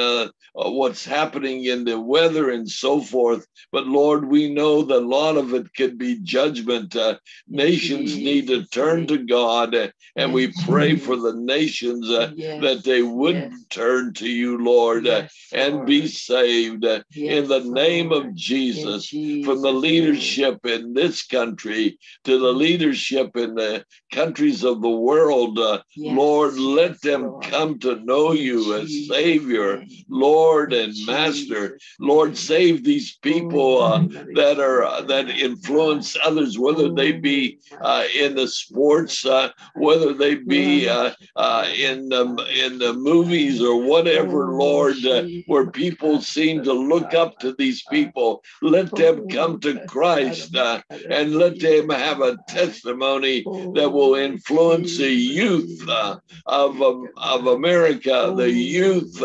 what's happening in the weather and so forth. But Lord, we know that a lot of it could be judgment. Uh, nations need to turn to God, and we pray for <laughs> the nations uh, that they would turn to you, Lord, uh, yes, and be saved uh, in the name Lord. of Jesus. In From the Jesus' leadership in this country to the leadership in the countries of the world, uh, Yes, Lord, let them Lord. come to know you as Jesus' Savior, name. Lord, and Master. Jesus' Lord, save these people Oh, uh, that are uh, that influence others, whether they be Oh, uh, in the sports, uh, whether they be uh, uh, in the in the movies or whatever, Oh, Lord, uh, where people seem to look up to these people. Let them come to Christ uh, and let them have a testimony that will influence the youth uh, of of America, the youth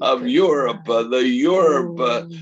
of Europe, the Europe,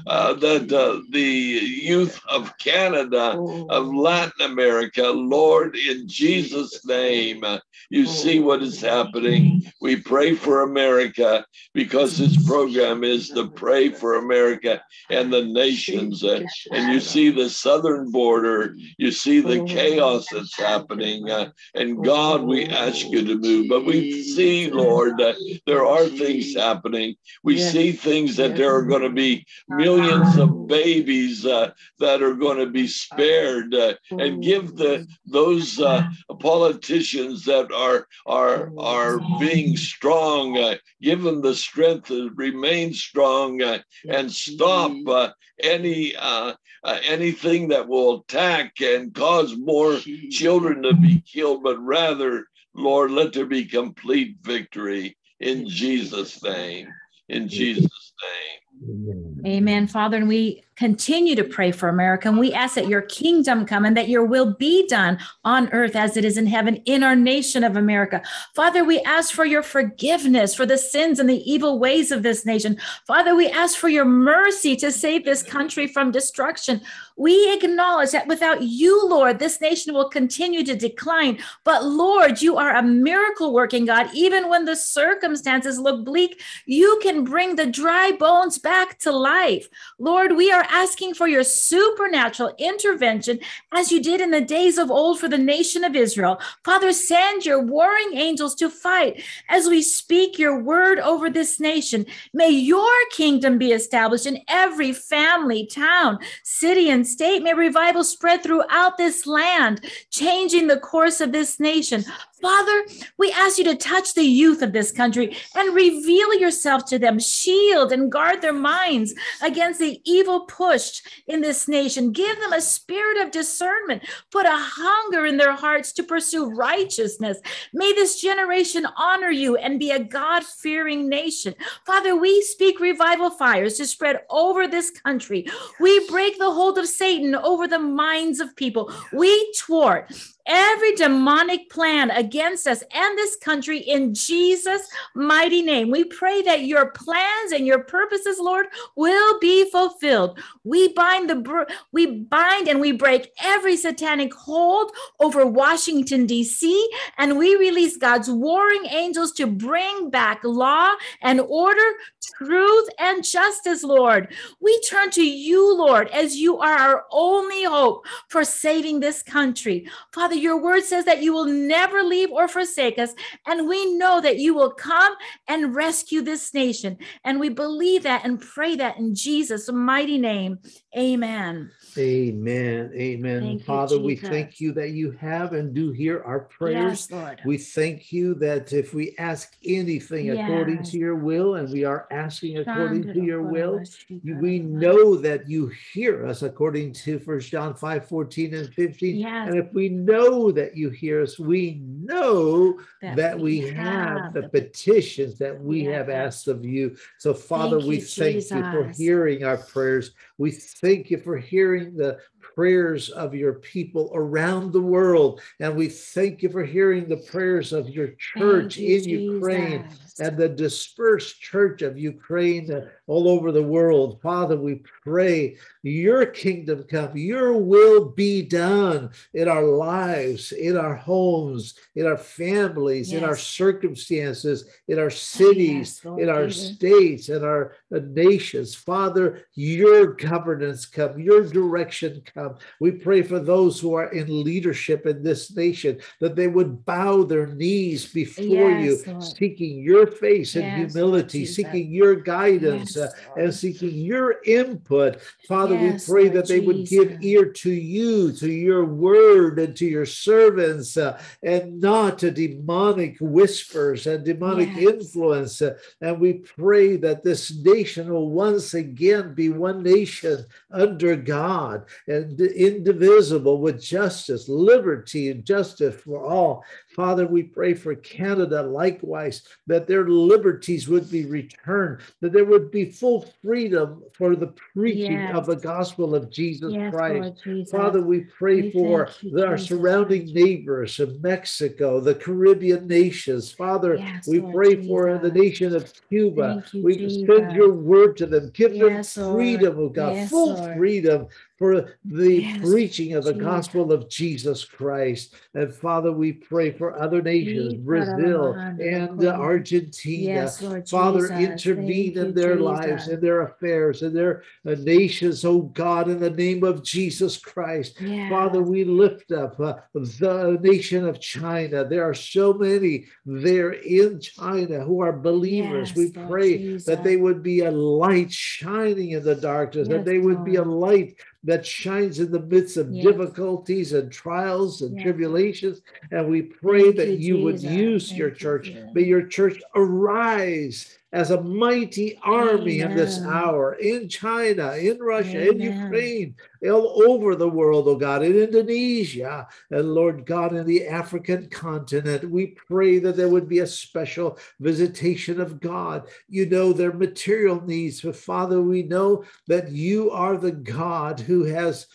that the youth of Canada, of Latin America, Lord, in Jesus' name. you see what is happening. We pray for America because this program is to pray for America and the nations. uh, and you see the southern border, you see the chaos that's happening. uh, and God, we ask you to move. But we see, Lord, that there are things happening. We Yes. see things that there are going to be millions of babies uh, that are going to be spared uh, and give the those uh, politicians that are are are being strong uh, give them the strength to remain strong uh, and stop uh, any uh, uh, anything that will attack and cause more children to be killed but rather lord let there be complete victory in jesus name. In jesus name. Amen, Father. And we continue to pray for America. And we ask that your kingdom come and that your will be done on earth as it is in heaven in our nation of America. Father, we ask for your forgiveness for the sins and the evil ways of this nation. Father, we ask for your mercy to save this country from destruction. We acknowledge that without you, Lord, this nation will continue to decline. But Lord, you are a miracle working God. Even when the circumstances look bleak, you can bring the dry bones back to life. Lord, we are asking for your supernatural intervention as you did in the days of old for the nation of Israel. Father, send your warring angels to fight as we speak your word over this nation. May your kingdom be established in every family, town, city, and state. May revival spread throughout this land, changing the course of this nation. Father, we ask you to touch the youth of this country and reveal yourself to them, shield and guard their minds against the evil pushed in this nation. Give them a spirit of discernment. Put a hunger in their hearts to pursue righteousness. May this generation honor you and be a God fearing nation. Father, we speak revival fires to spread over this country. We break the hold of Satan over the minds of people. We thwart every demonic plan against us and this country in Jesus' mighty name. We pray that your plans and your purposes, Lord, will be fulfilled. We bind the we bind and we break every satanic hold over Washington D.C. and we release God's warring angels to bring back law and order, truth and justice, Lord. We turn to you, Lord, as you are our only hope for saving this country. Father, your word says that you will never leave or forsake us. And we know that you will come and rescue this nation. And we believe that and pray that in Jesus' mighty name. Amen. Amen. Amen. Thank Father, you, we thank you that you have and do hear our prayers. Yes, Lord. We thank you that if we ask anything yes. according to your will, and we are asking according to your will, we know that you hear us according to First John 5 14 and 15. Yes. And if we know that you hear us, we know that, that we, have, have the petitions that we have asked of you. So, Father, thank we you, thank Jesus. you for hearing our prayers. We thank you for hearing the prayers of your people around the world. And we thank you for hearing the prayers of your church you, in Jesus. Ukraine and the dispersed church of Ukraine all over the world. Father, we pray your kingdom come, your will be done in our lives, in our homes, in our families, yes. in our circumstances, in our cities, yes, in our states, in our uh, nations. Father, your governance come, your direction come. We pray for those who are in leadership in this nation that they would bow their knees before yes, you, Lord. seeking your face in humility, seeking your guidance uh, and seeking your input. Father, yes, we pray Lord that they Jesus. would give ear to you, to your word, and to your servants, uh, and not to demonic whispers and demonic yes. influence. Uh, and we pray that this nation will once again be one nation under God and indivisible with justice, liberty, and justice for all. Father, we pray for Canada likewise, that their liberties would be returned, that there would be full freedom for the preaching yes. of the gospel of Jesus yes, Christ. Jesus. Father, we pray we for you, our Jesus. surrounding neighbors of Mexico, the Caribbean nations. Father, yes, we Lord pray Jesus. for the nation of Cuba. You, we send your word to them. Give them freedom, Lord. oh God, full Lord. freedom for the preaching of the gospel of Jesus Christ. And Father, we pray for other nations, Brazil and Argentina. Yes, Father, Jesus. intervene Thank in their Jesus. lives, in their affairs, in their uh, nations, oh God, in the name of Jesus Christ. Yes. Father, we lift up uh, the nation of China. There are so many there in China who are believers. we pray that they would be a light shining in the darkness, that they would be a light that shines in the midst of yes. difficulties and trials and yes. tribulations. And we pray Thank that you, you would use Thank your church. You, May your church arise as a mighty army Amen. in this hour in China, in Russia, Amen. in Ukraine, all over the world, oh God, in Indonesia, and Lord God, in the African continent. We pray that there would be a special visitation of God. You know their material needs, but Father, we know that you are the God who has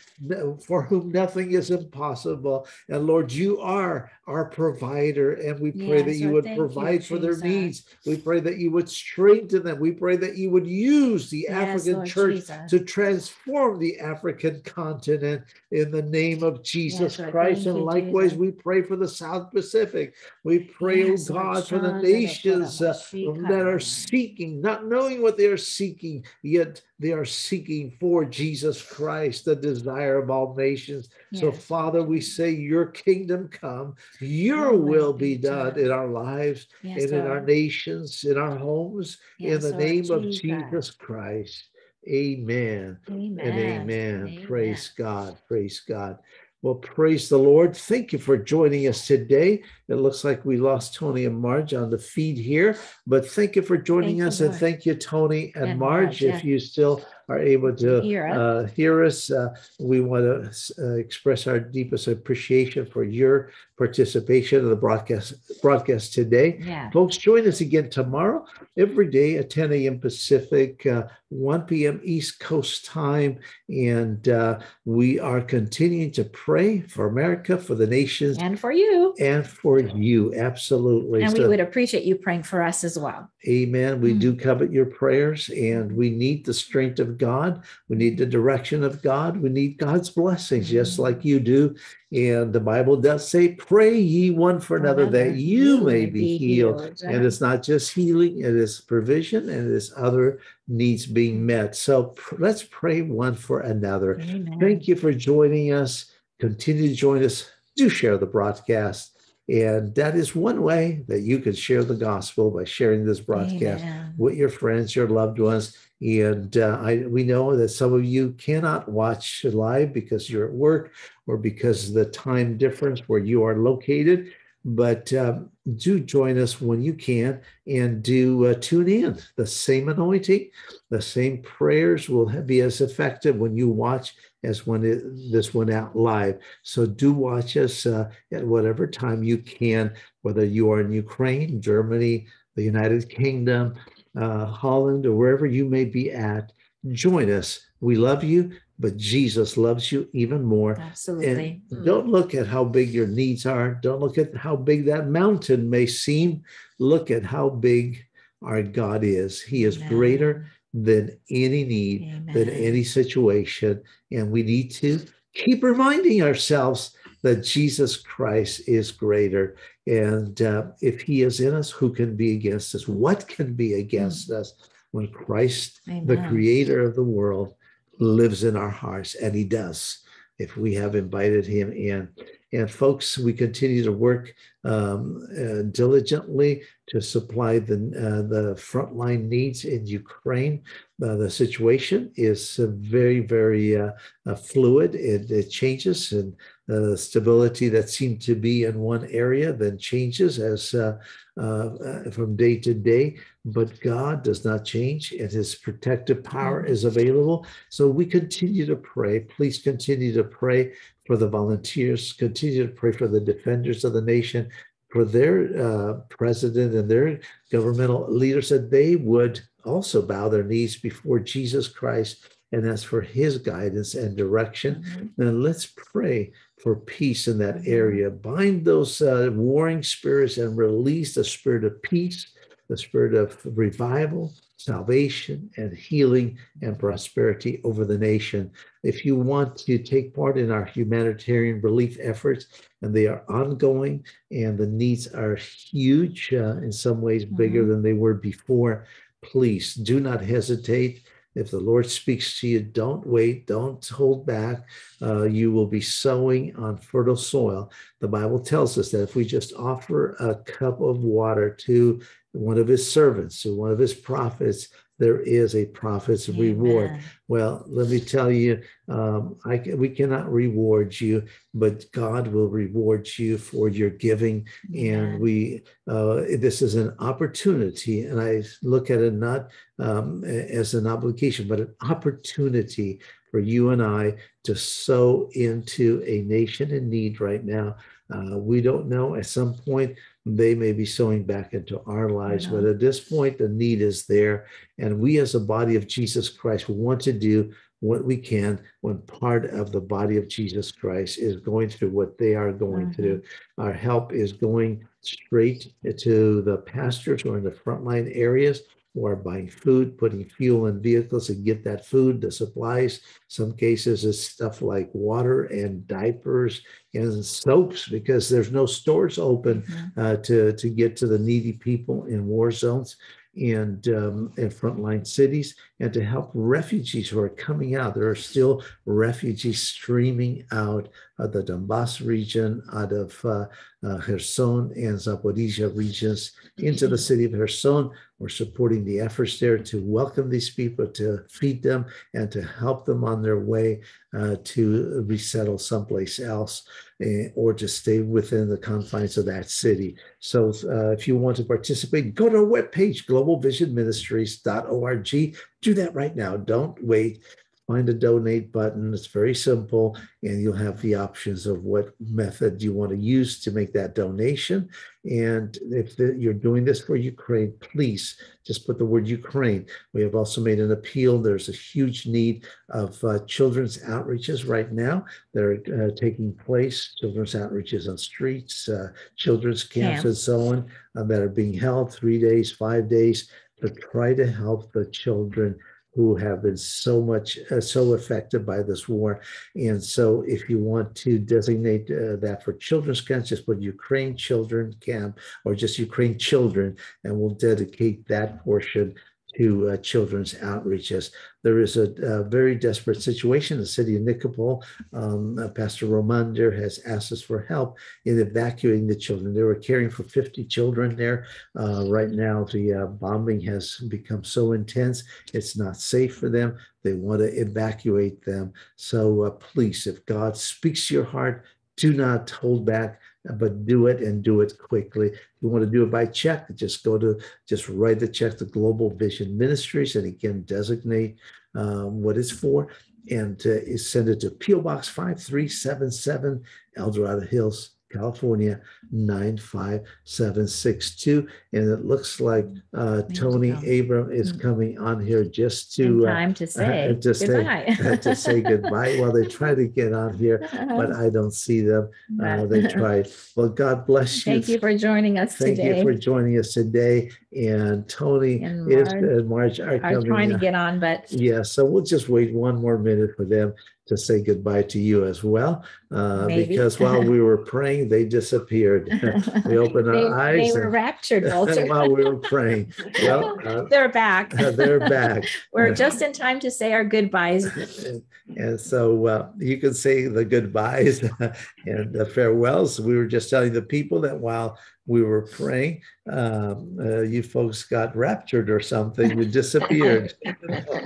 for whom nothing is impossible. And Lord, you are our provider, and we pray yes, that you would provide you, for their needs. We pray that you would strengthen them. We pray that you would use the yes, African Lord church Jesus. to transform the African continent in the name of Jesus yes, Christ. And likewise, Jesus. we pray for the South Pacific. We pray, oh God, for the nations uh, that are seeking, not knowing what they are seeking, yet they are seeking for Jesus Christ, the desire of all nations. Yes. So, Father, we say, Your kingdom come, Your oh, will be done in our lives yes, and in our nations, in our homes, yes, in the name of Jesus Christ. Amen. amen. And amen. amen. Praise God. Praise God. Well, praise the Lord. Thank you for joining us today. It looks like we lost Tony and Marge on the feed here, but thank you for joining thank us. You, and thank you, Tony and, and Marge, Marge, if you still are able to Hear us. uh, hear us. Uh, we want to uh, express our deepest appreciation for your participation in the broadcast broadcast today. Yeah. Folks, join us again tomorrow, every day at 10 a.m. Pacific, uh, 1 p.m. East Coast time. And uh, we are continuing to pray for America, for the nations, And for you. and for you. Absolutely. And we would appreciate you praying for us as well. Amen. We Mm. do covet your prayers, and we need the strength of God. We need the direction of God. We need God's blessings, just Mm. like you do. And the Bible does say, Pray ye one for another, that you may be healed. And it's not just healing, it is provision and it is other needs being met. So pr- let's pray one for another. Amen. Thank you for joining us. Continue to join us. Do share the broadcast. And that is one way that you can share the gospel by sharing this broadcast Amen. with your friends, your loved ones. And uh, I, we know that some of you cannot watch live because you're at work or because of the time difference where you are located. But um, do join us when you can and do uh, tune in. The same anointing, the same prayers will be as effective when you watch as when it, this went out live. So do watch us uh, at whatever time you can, whether you are in Ukraine, Germany, the United Kingdom, uh, Holland, or wherever you may be at. Join us. We love you, but Jesus loves you even more. Absolutely. And don't look at how big your needs are. Don't look at how big that mountain may seem. Look at how big our God is. He is Amen. greater than any need, than any situation. And we need to keep reminding ourselves that Jesus Christ is greater. And uh, if he is in us, who can be against us? What can be against us when Christ, the creator of the world, lives in our hearts? And he does if we have invited him in. And folks, we continue to work um, uh, diligently to supply the uh, the frontline needs in Ukraine. Uh, the situation is uh, very, very uh, uh, fluid. It, it changes, and the stability that seemed to be in one area then changes as uh, uh, from day to day. But God does not change, and His protective power is available. So we continue to pray. Please continue to pray for the volunteers. Continue to pray for the defenders of the nation, for their uh, president and their governmental leaders, that they would also bow their knees before Jesus Christ and ask for His guidance and direction. Mhm. And let's pray for peace in that Mhm. area. Bind those uh, warring spirits and release the spirit of peace, the spirit of revival, salvation, and healing and prosperity over the nation. If you want to take part in our humanitarian relief efforts, and they are ongoing, and the needs are huge, uh, in some ways bigger Mhm. than they were before, please do not hesitate. If the Lord speaks to you, don't wait, don't hold back. Uh, you will be sowing on fertile soil. The Bible tells us that if we just offer a cup of water to one of his servants, to one of his prophets, there is a prophet's reward. Well, let me tell you, um, I, we cannot reward you, but God will reward you for your giving. And we uh, this is an opportunity and i look at it not um, as an obligation but an opportunity for you and i to sow into a nation in need right now. Uh, we don't know at some point they may be sowing back into our lives but at this point the need is there. And we as a body of jesus christ want to do what we can when part of the body of jesus christ is going through what they are going to do mm-hmm. our help is going straight to the pastors who are in the frontline areas who are buying food, putting fuel in vehicles to get that food, the supplies. Some cases it's stuff like water and diapers and soaps because there's no stores open Mhm. uh, to, to get to the needy people in war zones and um, in frontline cities and to help refugees who are coming out. There are still refugees streaming out the Donbass region, out of uh, uh, Kherson and Zaporizhia regions into the city of Kherson. We're supporting the efforts there to welcome these people, to feed them, and to help them on their way uh, to resettle someplace else uh, or to stay within the confines of that city. So uh, if you want to participate, go to our webpage, globalvisionministries.org. Do that right now. Don't wait find a donate button. It's very simple, and you'll have the options of what method you want to use to make that donation. And if the, you're doing this for Ukraine, please just put the word Ukraine. We have also made an appeal. There's a huge need of uh, children's outreaches right now that are uh, taking place, children's outreaches on streets, uh, children's camps, Camp. and so on, uh, that are being held three days, five days to try to help the children who have been so much uh, so affected by this war. And so, if you want to designate uh, that for children's camps, just put Ukraine Children Camp or just Ukraine Children, and we'll dedicate that portion to uh, children's outreaches. There is a, a, very desperate situation in the city of Nikopol. Um, uh, Pastor Romander has asked us for help in evacuating the children. They were caring for 50 children there. Uh, right now, the uh, bombing has become so intense, it's not safe for them. They want to evacuate them. So uh, please, if God speaks to your heart, do not hold back but do it and do it quickly. If you want to do it by check, just go to, just write the check to Global Vision Ministries and again, designate um, what it's for and uh, send it to P.O. Box 5377, El Dorado Hills, California 95762. And it looks like uh, Tony Abram is mm. coming on here just to uh, time to <laughs> say uh, to goodbye. Say, <laughs> to say goodbye. Well, they try to get on here, but <laughs> I don't see them. Uh, they tried. Well, God bless you. Thank you for joining us Thank today. Thank you for joining us today. And Tony and Marge, is, and Marge are, are trying to get on, but yeah, so we'll just wait one more minute for them to say goodbye to you as well, uh, because while we were praying, they disappeared. <laughs> we opened they, our eyes. They were raptured, <laughs> Walter. while we were praying. Well, uh, they're back. they're back. <laughs> we're just in time to say our goodbyes. And, and so uh, you can say the goodbyes and the farewells. We were just telling the people that while we were praying, um, uh, you folks got raptured or something. You disappeared.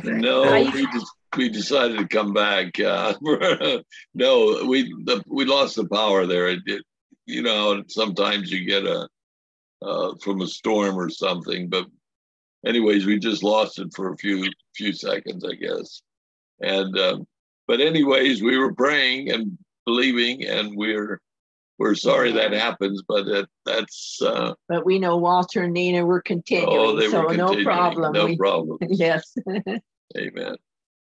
no, we just we decided to come back. Uh, <laughs> no, we the, we lost the power there. It, it, you know, sometimes you get a uh, from a storm or something, but anyways, we just lost it for a few few seconds, I guess. And um, but anyways, we were praying and believing, and we're we're sorry that happens, but it, that's. Uh, but we know Walter and Nina were continuing, oh, they so were continuing. no problem. No we, problem. <laughs> yes. <laughs> Amen.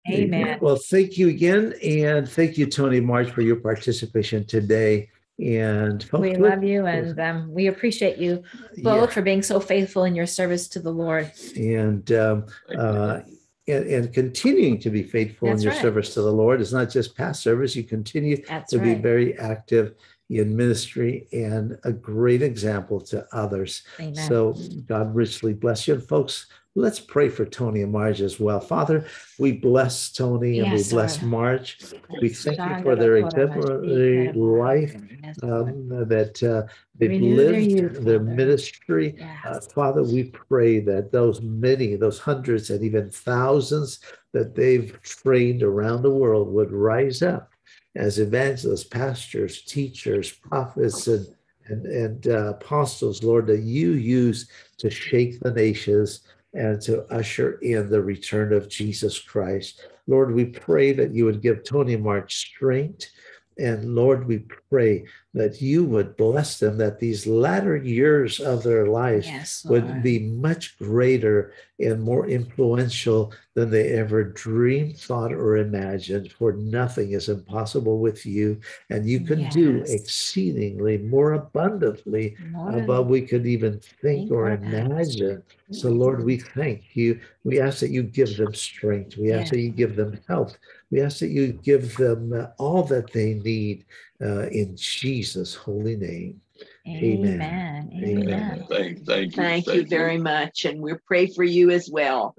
Amen. Well, thank you again. And thank you, Tony Marge, for your participation today. And we love you and um, we appreciate you both yeah. for being so faithful in your service to the Lord. And, um, uh, and, and, continuing to be faithful That's in your right. service to the Lord. It's not just past service, you continue That's to right. be very active in ministry and a great example to others. Amen. So God richly bless you. And folks, Let's pray for Tony and Marge as well. Father, we bless Tony and we bless Marge. We thank you for their exemplary life um, that uh, they've lived, their ministry. Uh, Father, we pray that those many, those hundreds and even thousands that they've trained around the world would rise up as evangelists, pastors, teachers, prophets, and and, and uh, apostles, Lord, that you use to shake the nations and to usher in the return of Jesus Christ. Lord, we pray that you would give Tony Marge strength. And Lord, we pray that you would bless them, that these latter years of their lives yes, would be much greater and more influential than they ever dreamed, thought, or imagined. For nothing is impossible with you, and you can yes. do exceedingly more abundantly more above we could even think, think or imagine. So, Lord, we thank you. We ask that you give them strength. We ask yes. that you give them health. We ask that you give them uh, all that they need uh, in Jesus' holy name. Amen. Amen. Amen. Thank, thank you. Thank, thank you very much. And we pray for you as well.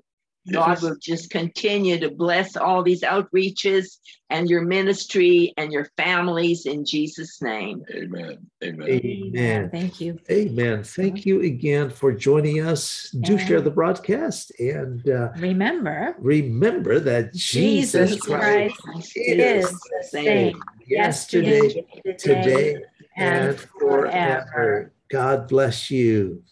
God will just continue to bless all these outreaches and your ministry and your families in Jesus' name. Amen. Amen. Amen. Thank you. Amen. Thank you again for joining us. Do And- share the broadcast and uh, Remember, remember that Jesus, Jesus Christ, Christ is is the same yesterday, today, and forever. God bless you.